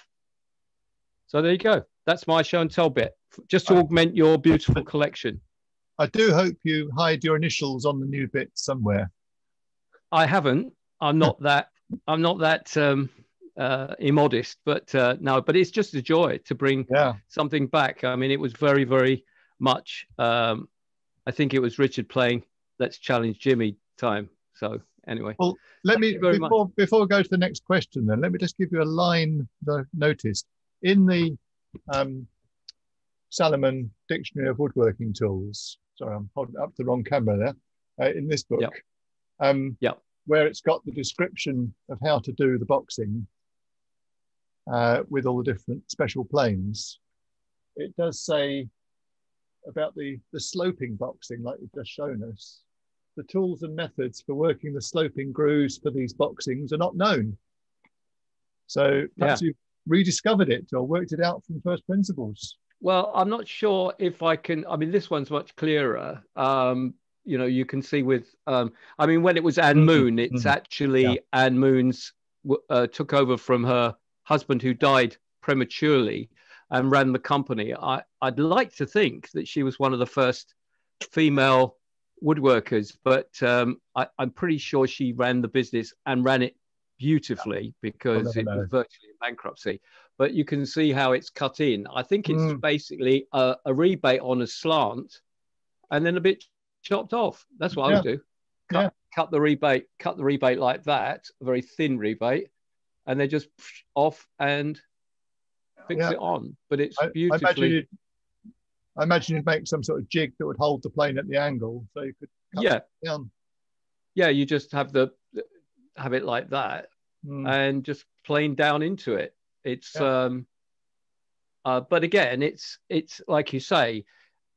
So there you go. That's my show and tell bit, just to augment your beautiful collection. I do hope you hide your initials on the new bit somewhere. I haven't. I'm not that. I'm not that um, uh, immodest, but uh, no. But it's just a joy to bring yeah. something back. I mean, it was very, very much. Um, I think it was Richard playing "Let's Challenge Jimmy" time. So anyway. Well, let me before much. before we go to the next question. Then let me just give you a line that I noticed in the um, Salaman Dictionary of Woodworking Tools sorry, I'm holding up the wrong camera there, uh, in this book, yep. Um, yep. where it's got the description of how to do the boxing uh, with all the different special planes. It does say about the, the sloping boxing, like you've just shown us. The tools and methods for working the sloping grooves for these boxings are not known. So perhaps yeah. you've rediscovered it or worked it out from first principles. Well, I'm not sure if I can. I mean, this one's much clearer. Um, you know, you can see with. Um, I mean, when it was Anne mm-hmm. Moon, it's mm-hmm. actually yeah. Anne Moon's uh, took over from her husband who died prematurely and ran the company. I, I'd like to think that she was one of the first female woodworkers, but um, I, am pretty sure she ran the business and ran it beautifully because it know. was virtually in bankruptcy but you can see how it's cut in. I think it's mm. basically a, a, rebate on a slant and then a bit chopped off. That's what yeah. I would do. Cut, yeah. cut the rebate, cut the rebate like that, a very thin rebate, and then just off and fix yeah. it on. But it's beautifully. I imagine, you'd, I imagine you'd make some sort of jig that would hold the plane at the angle, so you could. yeah. Yeah, you just have the have it like that, mm. and just plane down into it it's yeah. um, uh, but again, it's it's like you say,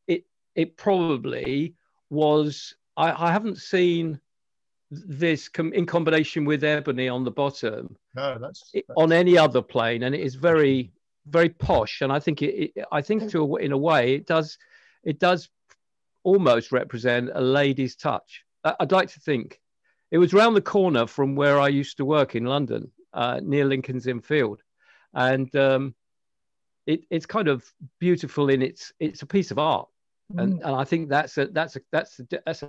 it it probably was. I, I haven't seen this com- in combination with ebony on the bottom. No, that's, that's... on any other plane, and it is very very posh. And I think it, it I think to a, in a way it does it does almost represent a lady's touch. I'd like to think it was round the corner from where I used to work in London, uh, near Lincoln's Inn Field, and um, it, it's kind of beautiful in its it's a piece of art, mm. and, and I think that's a that's a that's a, that's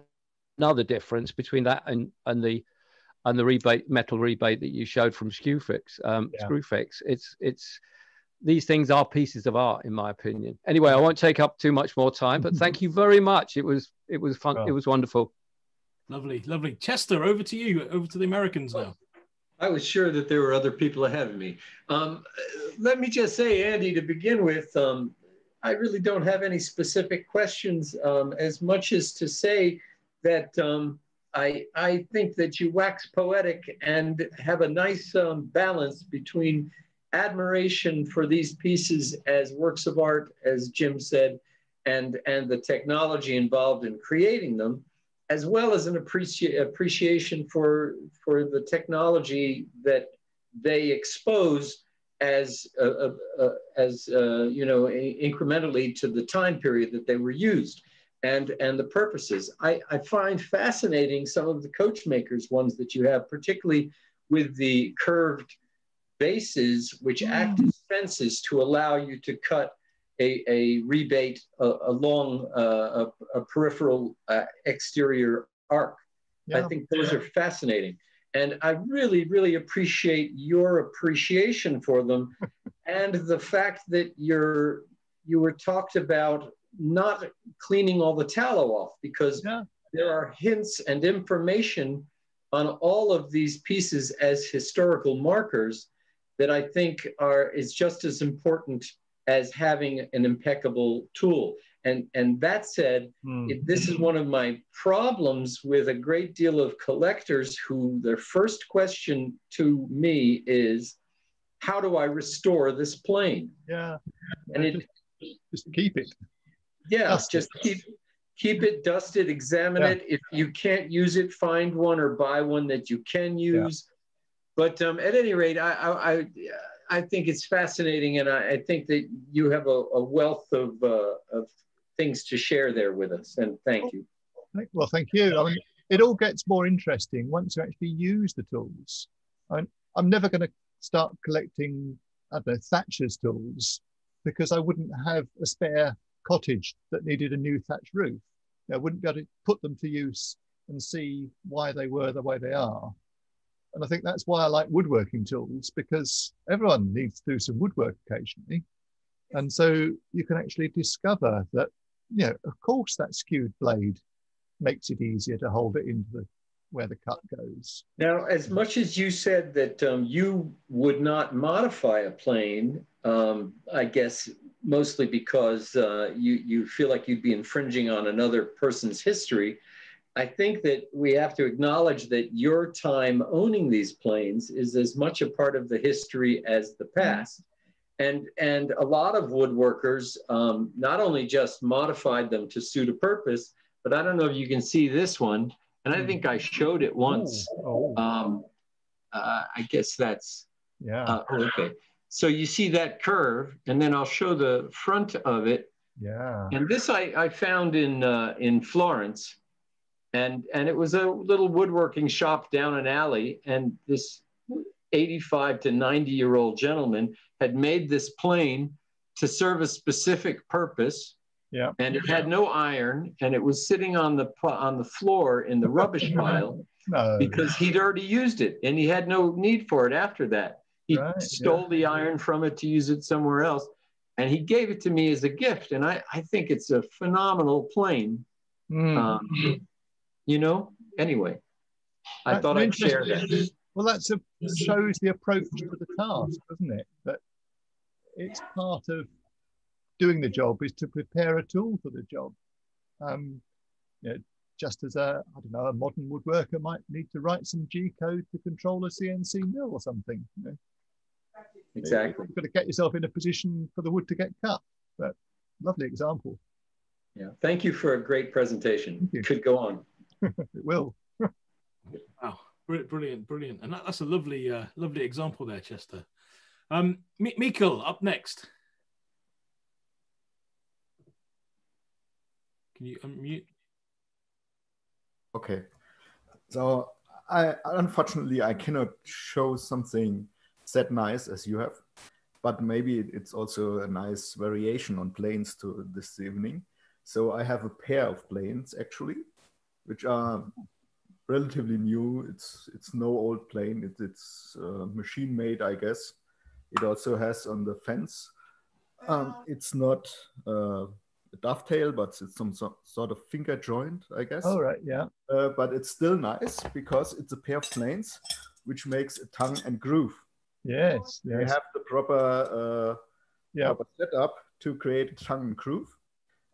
another difference between that and and the and the rebate metal rebate that you showed from Screwfix. Um, yeah. Screwfix. It's it's these things are pieces of art, in my opinion. Anyway, I won't take up too much more time, but thank you very much. It was it was fun. It was wonderful. Lovely, lovely. Chester, over to you. Over to the Americans now. I was sure that there were other people ahead of me. Um, let me just say, Andy, to begin with, um, I really don't have any specific questions um, as much as to say that um, I, I think that you wax poetic and have a nice um, balance between admiration for these pieces as works of art, as Jim said, and, and the technology involved in creating them, as well as an appreci appreciation for, for the technology that they expose as, uh, uh, uh, as uh, you know, incrementally to the time period that they were used and, and the purposes. I, I find fascinating some of the coach makers ones that you have, particularly with the curved bases, which act as fences to allow you to cut a, a rebate uh, along uh, a, a, peripheral uh, exterior arc. Yeah. I think those are fascinating. And I really, really appreciate your appreciation for them and the fact that you're, you were talked about not cleaning all the tallow off because yeah. there are hints and information on all of these pieces as historical markers that I think are is just as important as having an impeccable tool. And, and that said, mm. it, this is one of my problems with a great deal of collectors who their first question to me is, how do I restore this plane? Yeah. And it, just, just keep it. Yeah, Dust just it. keep keep it dusted, examine yeah. it. If you can't use it, find one or buy one that you can use. But um, at any rate, I, I, I think it's fascinating, and I, I think that you have a, a wealth of, uh, of things to share there with us. And thank you. Well, thank you. I mean, it all gets more interesting once you actually use the tools. I I'm never going to start collecting, I don't know, Thatcher's tools because I wouldn't have a spare cottage that needed a new thatch roof. I wouldn't be able to put them to use and see why they were the way they are. And I think that's why I like woodworking tools because everyone needs to do some woodwork occasionally. And so you can actually discover that, you know, of course, that skewed blade makes it easier to hold it into the where the cut goes. Now, as much as you said that um, you would not modify a plane, um, I guess mostly because uh, you, you feel like you'd be infringing on another person's history. I think that we have to acknowledge that your time owning these planes is as much a part of the history as the past. And, and a lot of woodworkers um, not only just modified them to suit a purpose, but I don't know if you can see this one. And I think I showed it once. Oh. Um, uh, I guess that's, yeah. Uh, okay. So you see that curve, and then I'll show the front of it. Yeah. And this I, I found in uh, in Florence, and and it was a little woodworking shop down an alley, and this 85 to 90 year old gentleman had made this plane to serve a specific purpose. Yeah. And it had no iron, and it was sitting on the on the floor in the rubbish pile no. because he'd already used it, and he had no need for it after that. He right, stole yeah. the iron from it to use it somewhere else. And he gave it to me as a gift. And I, I think it's a phenomenal plane. Mm. Um, you know, anyway, I that's thought I'd share that. Well, that shows the approach to the task, doesn't it? That it's part of doing the job is to prepare a tool for the job. Um, you know, just as a, I don't know, a modern woodworker might need to write some G code to control a CNC mill or something. You know? Exactly. You've got to get yourself in a position for the wood to get cut. But lovely example. Yeah. Thank you for a great presentation. You. Could go on. it will. wow. Brilliant, brilliant. And that, that's a lovely, uh, lovely example there, Chester. Um, Mikkel, up next. Can you unmute? Okay. So I unfortunately I cannot show something that nice as you have, but maybe it's also a nice variation on planes to this evening. So I have a pair of planes actually, which are relatively new. It's it's no old plane. It, it's uh, machine made, I guess. It also has on the fence. Um, it's not uh, a dovetail, but it's some so, sort of finger joint, I guess. Oh right, yeah. Uh, but it's still nice because it's a pair of planes, which makes a tongue and groove. Yes, yes. You have the proper, uh, yeah. proper setup to create a tongue and groove.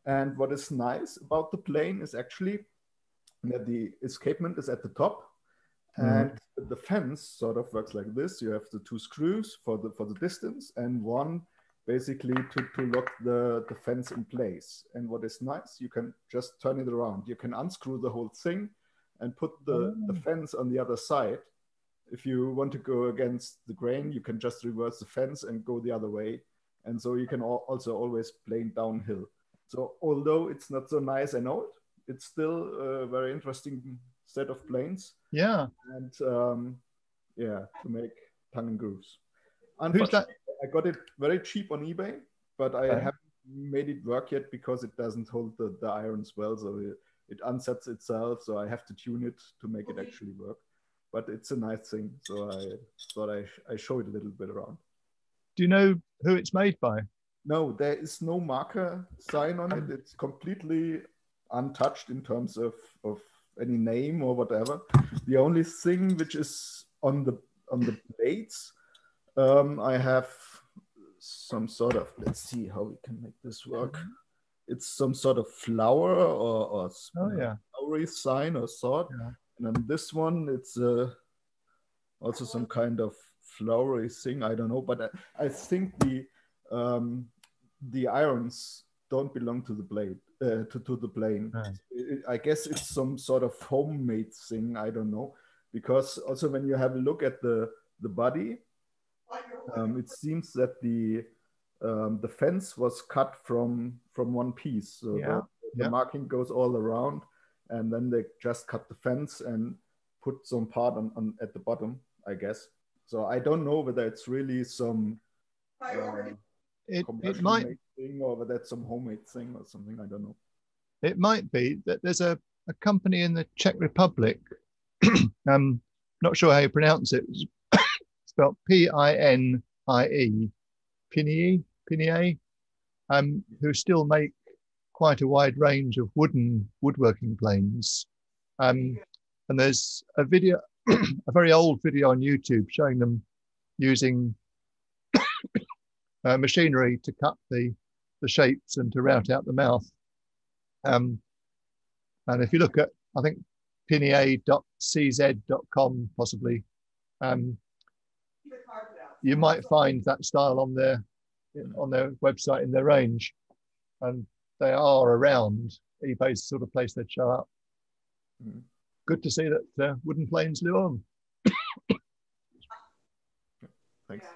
And what is nice about the plane is actually that the escapement is at the top. Mm-hmm. And the fence sort of works like this. You have the two screws for the for the distance and one basically to, to lock the, the fence in place. And what is nice you can just turn it around. You can unscrew the whole thing and put the, oh. the fence on the other side. If you want to go against the grain you can just reverse the fence and go the other way. And so you can also always plane downhill. So although it's not so nice and old it's still a very interesting set of planes Yeah. and um, yeah to make tongue and grooves Who's that? Unfortunately, i got it very cheap on ebay but i Okay. haven't made it work yet because it doesn't hold the, the irons well so it, it unsets itself so i have to tune it to make it actually work but it's a nice thing so i thought i, I show it a little bit around Do you know who it's made by? no, there is no marker sign on it. It's completely untouched in terms of, of any name or whatever. The only thing which is on the on the blades, um, I have some sort of let's see how we can make this work. It's some sort of flower or, or Oh yeah. flowery sign or sort. Yeah. And then this one, it's uh, also some kind of flowery thing. I don't know, but I, I think the um, the irons don't belong to the blade uh, to to the plane. Right. It- I guess it's some sort of homemade thing. I don't know because also when you have a look at the the body, um, it seems that the um, the fence was cut from from one piece. So Yeah, the, the yeah. marking goes all around, and then they just cut the fence and put some part on, on at the bottom, I guess. So I don't know whether it's really some uh, It, it might made thing or it's some homemade thing or something. I don't know. it might be that there's a, a company in the Czech Republic. um, not sure how you pronounce it. It's spelled P-I-N-I-E, Pinie, Pinie, um, who still make quite a wide range of wooden woodworking planes. Um, and there's a video, a very old video on YouTube showing them using uh, machinery to cut the, the shapes and to route out the mouth. Um, and if you look at, I think, pinier.cz.com possibly, um, you might find that style on their on their website in their range, and they are around. eBay's the sort of place they'd show up. Mm. Good to see that uh, wooden planes live on. Thanks.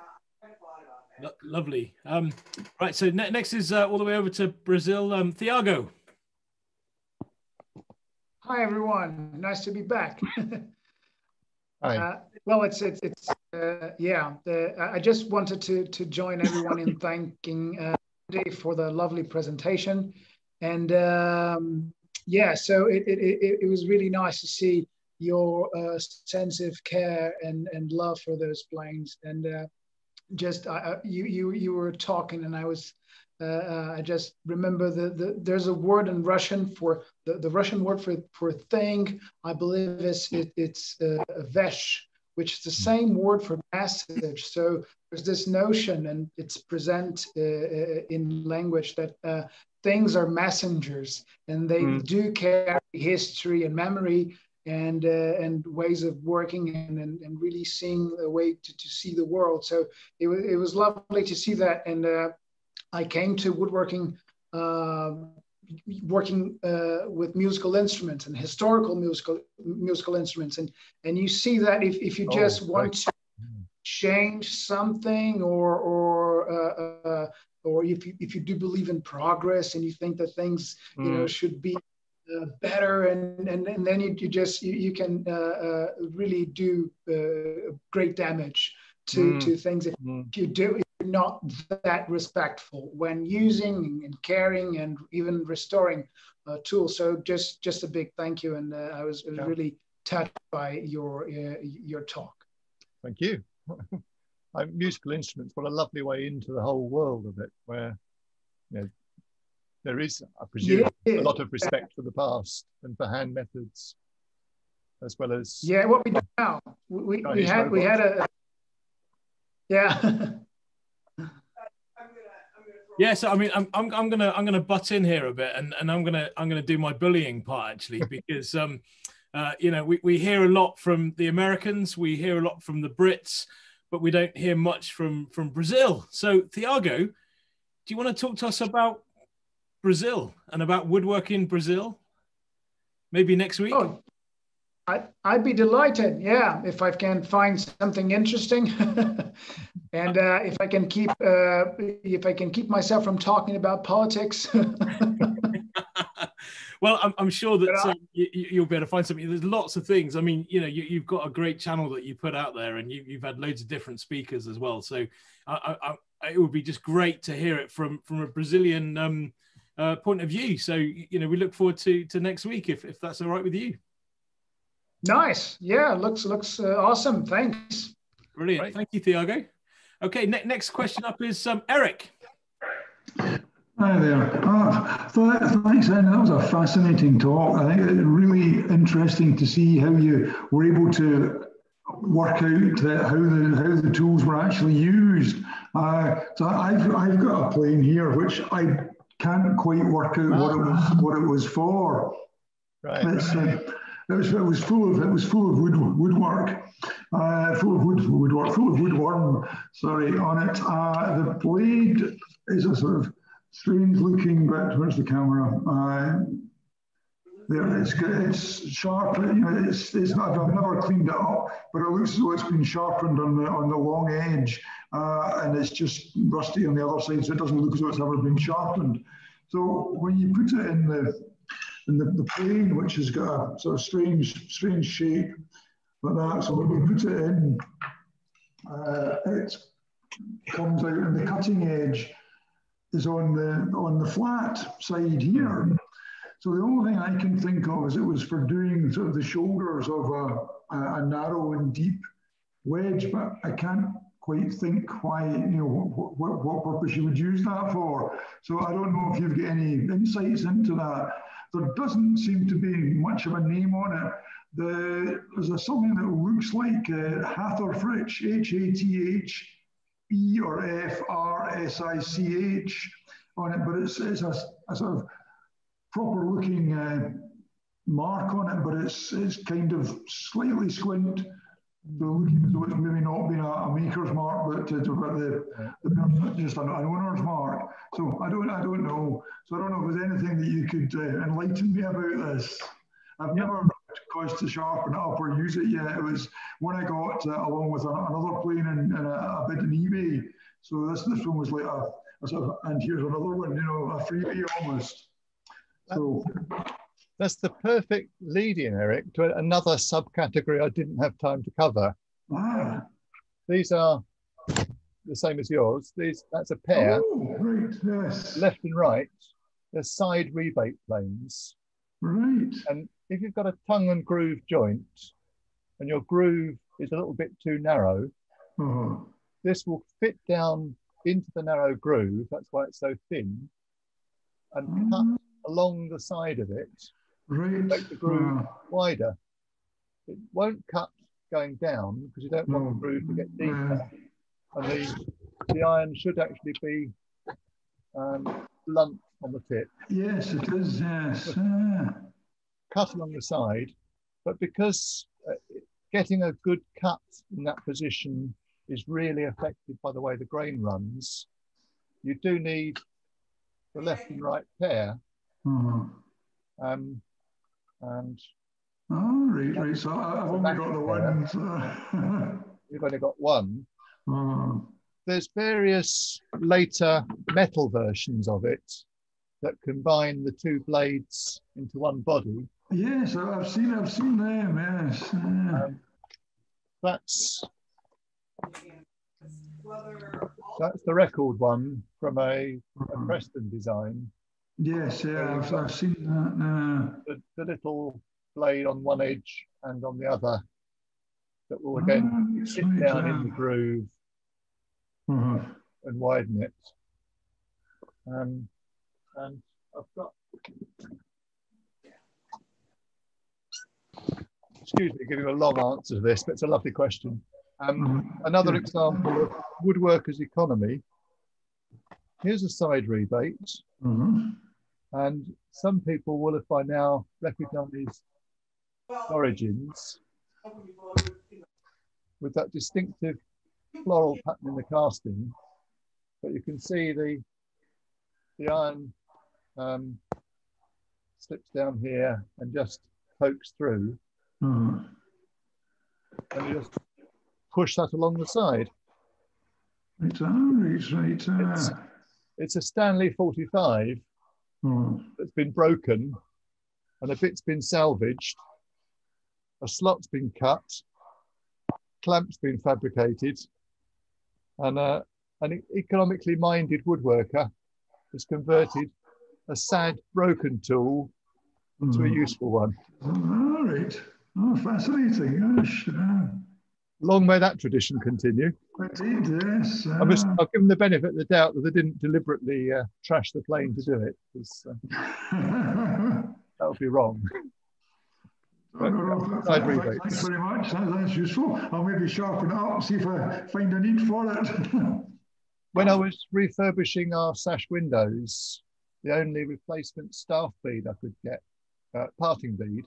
Lo- lovely. Um, right. So ne- next is uh, all the way over to Brazil. Um, Thiago. Hi, everyone. Nice to be back. Hi. Uh, well, it's it's it's uh, yeah. The, I I just wanted to to join everyone in thanking uh, Dave for the lovely presentation, and um, yeah. So it, it it it was really nice to see your uh, sense of care and and love for those planes, and uh, just I- you you you were talking, and I was. Uh, uh, I just remember the, the there's a word in Russian for the, the Russian word for for thing. I believe is it, it's uh, vesh, which is the same word for message. So there's this notion, and it's present uh, uh, in language that uh, things are messengers, and they Mm. do carry history and memory and uh, and ways of working and, and, and really seeing a way to, to see the world. So it was it was lovely to see that, and uh, I came to woodworking. Uh, working uh, with musical instruments and historical musical musical instruments and and you see that if, if you Oh, just want right. to change something or or uh, uh, or if you, if you do believe in progress and you think that things you know Mm. should be uh, better, and, and and then you, you just you, you can uh, uh, really do uh, great damage to Mm. to things if Mm. you do if you're not that respectful when using and caring and even restoring uh, tools. So just just a big thank you, and uh, I was, Yeah. really touched by your uh, your talk. Thank you. Musical instruments, what a lovely way into the whole world of it, where you know, there is, I presume, Yeah. a lot of respect for the past and for hand methods, as well as Yeah, what we do now, we, we, we Chinese had we had a yeah. Yeah, so I mean, I'm, I'm, I'm gonna I'm gonna butt in here a bit, and, and I'm gonna I'm gonna do my bullying part actually because um, uh, you know we, we hear a lot from the Americans, we hear a lot from the Brits, but we don't hear much from from Brazil. So Thiago, do you want to talk to us about Brazil and about woodworking in Brazil? Maybe next week. Oh, I, I'd be delighted, yeah, if I can find something interesting, and uh, if I can keep uh, if I can keep myself from talking about politics. well, I'm, I'm sure that um, you, you'll be able to find something. There's lots of things. I mean, you know, you, you've got a great channel that you put out there, and you, you've had loads of different speakers as well. So I, I, I, it would be just great to hear it from from a Brazilian um, uh, point of view. So you know, we look forward to to next week if if that's all right with you. nice, yeah, looks looks uh, awesome. Thanks. Brilliant. Right. Thank you, Thiago. Okay, ne- next question up is um, Eric. Hi there. Uh, th- thanks, Andy. That was a fascinating talk. I think it's really interesting to see how you were able to work out uh, how the how the tools were actually used. Uh, so I've I've got a plane here which I can't quite work out what it was what it was for. right. Uh, it was it was full of it was full of wood woodwork, uh, full of wood woodwork, full of woodworm. Sorry, on it. Uh, the blade is a sort of strange looking. But where's the camera? Uh, there, it's. It's sharp. You know, it's it's not. I've never cleaned it up, but it looks as though it's been sharpened on the on the long edge, uh, and it's just rusty on the other side, so it doesn't look as though it's ever been sharpened. So when you put it in the in the, the plane, which has got a sort of strange strange shape like that, so when you put it in, uh, it comes out, and the cutting edge is on the on the flat side here. So the only thing I can think of is it was for doing sort of the shoulders of a, a, a narrow and deep wedge, but I can't quite think why, you know, what, what, what purpose you would use that for. So I don't know if you've got any insights into that. There doesn't seem to be much of a name on it. The, there's a, something that looks like uh, Hathor Fritch, H-A-T-H E or F R S I C H on it, but it's, it's a, a sort of proper looking uh, mark on it, but it's it's kind of slightly squint. So looking as though it's maybe not been a, a maker's mark, but it's about the, the just an, an owner's mark. So I don't I don't know. So I don't know if there's anything that you could uh, enlighten me about this. I've never caused to sharpen it up or use it yet. It was when I got uh, along with a, another plane and, and a, a bid in eBay. So this this one was like a, a sort of, and here's another one, you know, a freebie almost. So That's the perfect lead in, Eric, to another subcategory I didn't have time to cover. ah, These are the same as yours. These that's a pair, oh, right, yes, left and right. They're side rebate planes. right. And if you've got a tongue and groove joint and your groove is a little bit too narrow, Oh, this will fit down into the narrow groove. That's why it's so thin and cut along the side of it, right. make the groove ah, wider. It won't cut going down because you don't want the groove to get deeper. And the, the iron should actually be um, blunt on the tip, Yes, it is. Yes. Cut along the side. But because uh, getting a good cut in that position is really affected by the way the grain runs, you do need the left and right pair. uh-huh. Um, and Oh, right, right. So I've only got the one. So. you've only got one. oh, There's various later metal versions of it that combine the two blades into one body. Yes, I've seen I've seen them. Yes, yeah. Um, that's that's the record one from a, a Preston design. Yes, yeah, I've, I've seen that. Uh, The, the little blade on one edge and on the other that will again Ah, sit right, down yeah. in the groove uh-huh. and widen it. Um, and I've got, excuse me, giving a long answer to this, but it's a lovely question. Um, another example of woodworkers' economy. Here's a side rebate, Uh-huh. and some people will have by now recognized these origins with that distinctive floral pattern in the casting. But you can see the the iron um, slips down here and just pokes through, Uh-huh. and you just push that along the side. Right. It's, Uh, it's a Stanley 45 uh, that's been broken, and a bit's been salvaged, a slot's been cut, clamps been fabricated, and uh, an economically minded woodworker has converted a sad, broken tool to a Mhm. useful one. all right. Oh, fascinating. Gosh, uh, Long may that tradition continue. indeed, yes. I must, uh, I'll give them the benefit of the doubt that they didn't deliberately uh, trash the plane to do it, because uh, that would be wrong. Oh, But, side thank- rebates. Thanks very much. That- That's useful. I'll maybe sharpen it up, and see if I find a need for it. When I was refurbishing our sash windows, the only replacement staff bead I could get, uh, parting bead,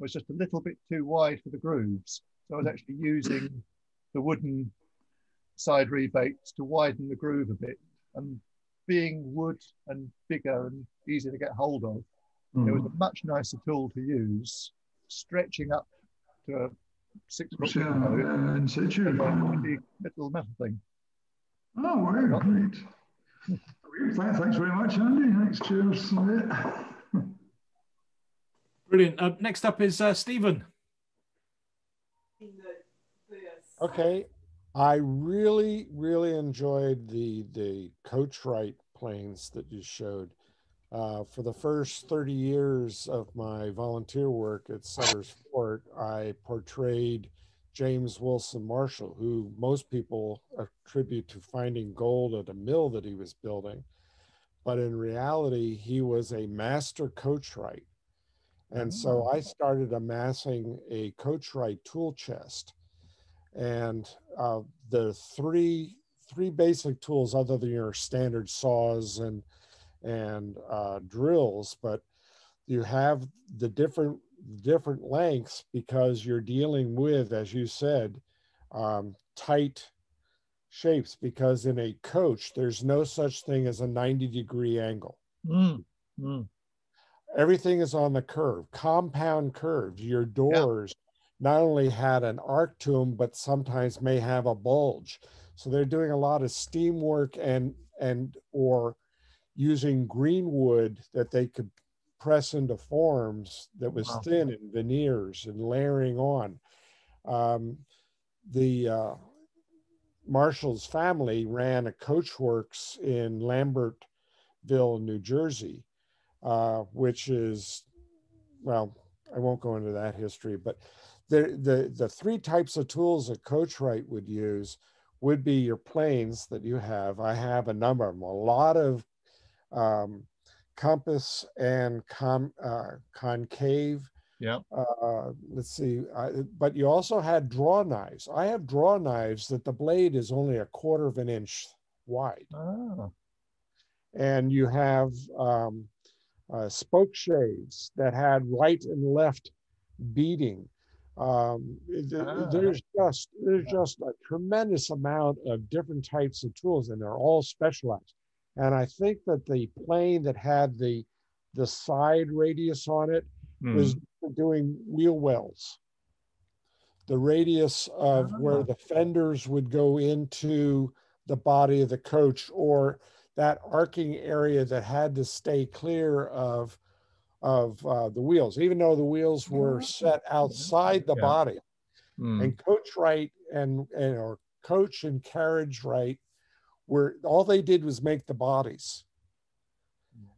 was just a little bit too wide for the grooves. So I was actually using the wooden side rebates to widen the groove a bit. And being wood and bigger and easier to get hold of, it was a much nicer tool to use, stretching up to a six foot Yeah, window. uh, in situ. with a little metal thing. Oh, wow, great. Great, Thanks very much, Andy. Thanks, cheers. Brilliant. Uh, next up is uh, Stephen. Okay. I really, really enjoyed the the coachwright planes that you showed. Uh, for the first 30 years of my volunteer work at Sutter's Fort, I portrayed James Wilson Marshall, who most people attribute to finding gold at a mill that he was building. But in reality, he was a master coachwright. And so I started amassing a coachwright tool chest and uh, the three three basic tools other than your standard saws and and uh, drills but you have the different different lengths because you're dealing with as you said um, tight shapes because in a coach there's no such thing as a 90 degree angle Mm, mm. everything is on the curve, compound curves. Your doors not only had an arc to them, but sometimes may have a bulge. So they're doing a lot of steam work and and or using green wood that they could press into forms that was Wow. thin and veneers and layering on. Um, the uh, Marshall's family ran a coachworks in Lambertville, New Jersey, uh, which is, well, I won't go into that history, but the, the, the three types of tools that coachwright would use would be your planes that you have. I have a number of them, a lot of um, compass and con, uh, concave. Yeah. Uh, let's see, I, but you also had draw knives. I have draw knives that the blade is only a quarter of an inch wide Ah, and you have um, uh, spoke shaves that had right and left beating. Um, Ah. There's just there's just a tremendous amount of different types of tools, and they're all specialized. And I think that the plane that had the the side radius on it Hmm. was doing wheel wells. The radius of where Ah. the fenders would go into the body of the coach, or that arcing area that had to stay clear of of uh, the wheels, even though the wheels were set outside the Yeah. body. Mm. And coachwright and, and or Coach and Carriage Wright were all they did was make the bodies.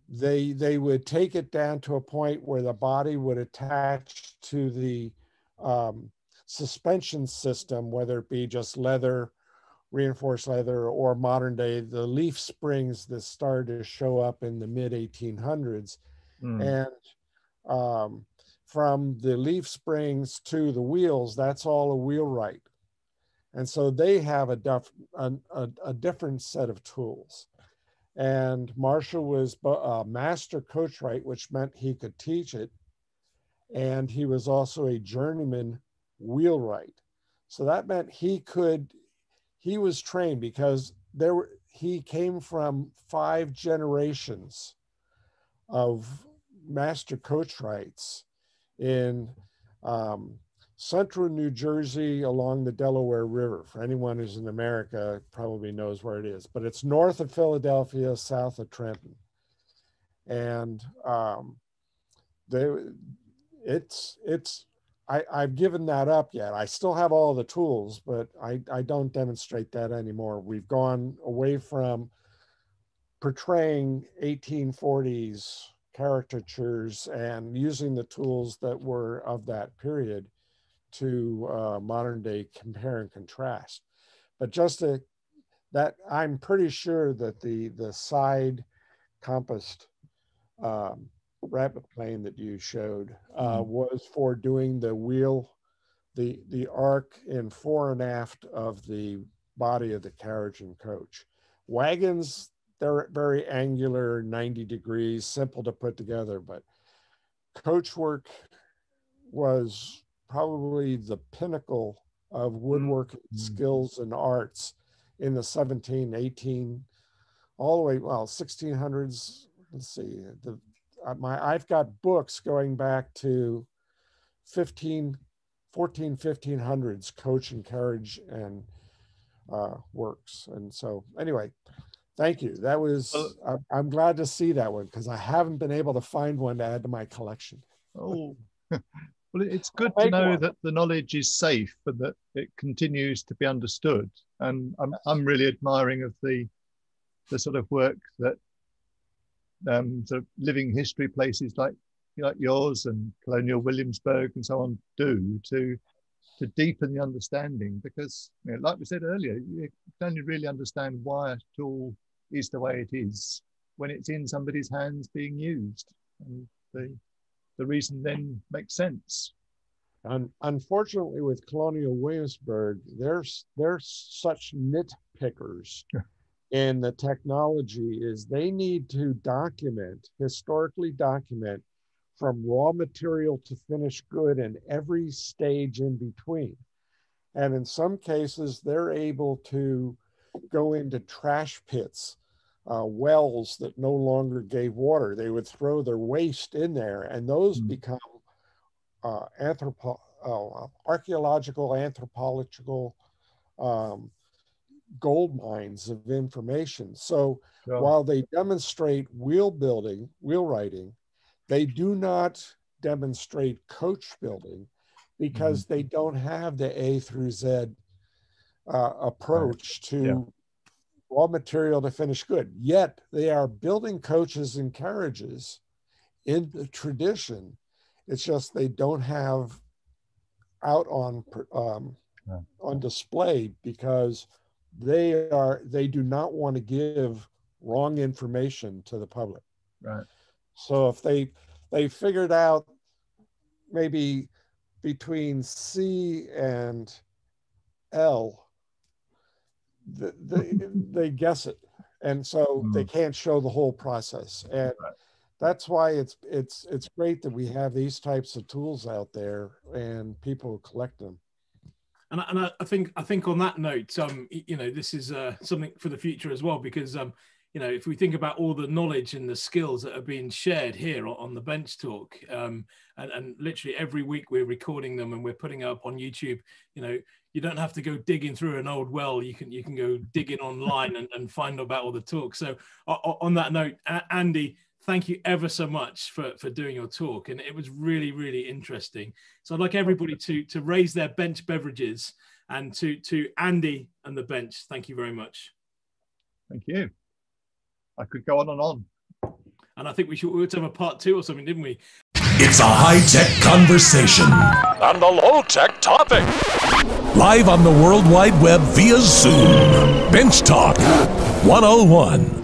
They they would take it down to a point where the body would attach to the um, suspension system, whether it be just leather, reinforced leather, or modern day the leaf springs that started to show up in the mid 1800s Mm. and um, from the leaf springs to the wheels, that's all a wheelwright. And so they have a, def- a, a, a different set of tools. And Marshall was a master coachwright, which meant he could teach it. And he was also a journeyman wheelwright. So that meant he could, he was trained because there were, he came from five generations of master coachwrights in um, central New Jersey along the Delaware River. For anyone who's in America, probably knows where it is, but it's north of Philadelphia, south of Trenton. And um, they, it's, it's, I, I've given that up yet. I still have all the tools, but I, I don't demonstrate that anymore. We've gone away from portraying 1840s caricatures and using the tools that were of that period to uh, modern day compare and contrast. But just to, that, I'm pretty sure that the the side compassed um, rabbet plane that you showed uh, was for doing the wheel, the the arc in fore and aft of the body of the carriage and coach. Wagons, they're very angular, 90 degrees, simple to put together, but coachwork was probably the pinnacle of woodworking skills and arts in the 17, 18, all the way, well, 1600s. Let's see, the, uh, my, I've got books going back to 15, 14, 1500s coach and carriage and uh, works. And so anyway, thank you. That was, I, I'm glad to see that one because I haven't been able to find one to add to my collection. Oh, well, it's good to know one. that the knowledge is safe and that it continues to be understood. And I'm, I'm really admiring of the, the sort of work that um, sort of living history places like like yours and Colonial Williamsburg and so on do to to deepen the understanding. Because, you know, like we said earlier, you can only really understand why a tool is the way it is when it's in somebody's hands being used. And the the reason then makes sense. Un- unfortunately, with Colonial Williamsburg, there's there's such nitpickers in the technology is they need to document historically document from raw material to finished good and every stage in between. And in some cases, they're able to go into trash pits, uh, wells that no longer gave water. They would throw their waste in there, and those become uh, anthropo- uh, archaeological, anthropological um, gold mines of information. So Sure. while they demonstrate wheel building, wheelwrighting, they do not demonstrate coach building because they don't have the A through Z uh, approach to Yeah. raw material to finish good. Yet they are building coaches and carriages in the tradition. It's just they don't have out on um, Yeah. on display because they are they do not want to give wrong information to the public. Right. So if they they figured out maybe between C and L, th- they they guess it, and so they can't show the whole process, and that's why it's it's it's great that we have these types of tools out there and people collect them. And, I- and I, I think I think on that note, um, you know, this is uh, something for the future as well because um, you know, if we think about all the knowledge and the skills that are being shared here on the bench talk, um, and, and literally every week we're recording them and we're putting up on YouTube, you know, you don't have to go digging through an old well. You can you can go digging online and, and find about all the talk. So on that note, Andy, thank you ever so much for, for doing your talk. And it was really, really interesting. So I'd like everybody to, to raise their bench beverages and to, to Andy and the bench. Thank you very much. Thank you. I could go on and on. And I think we should we have a part two or something, didn't we? It's a high tech conversation. And a low tech topic. Live on the World Wide Web via Zoom. Bench Talk 101.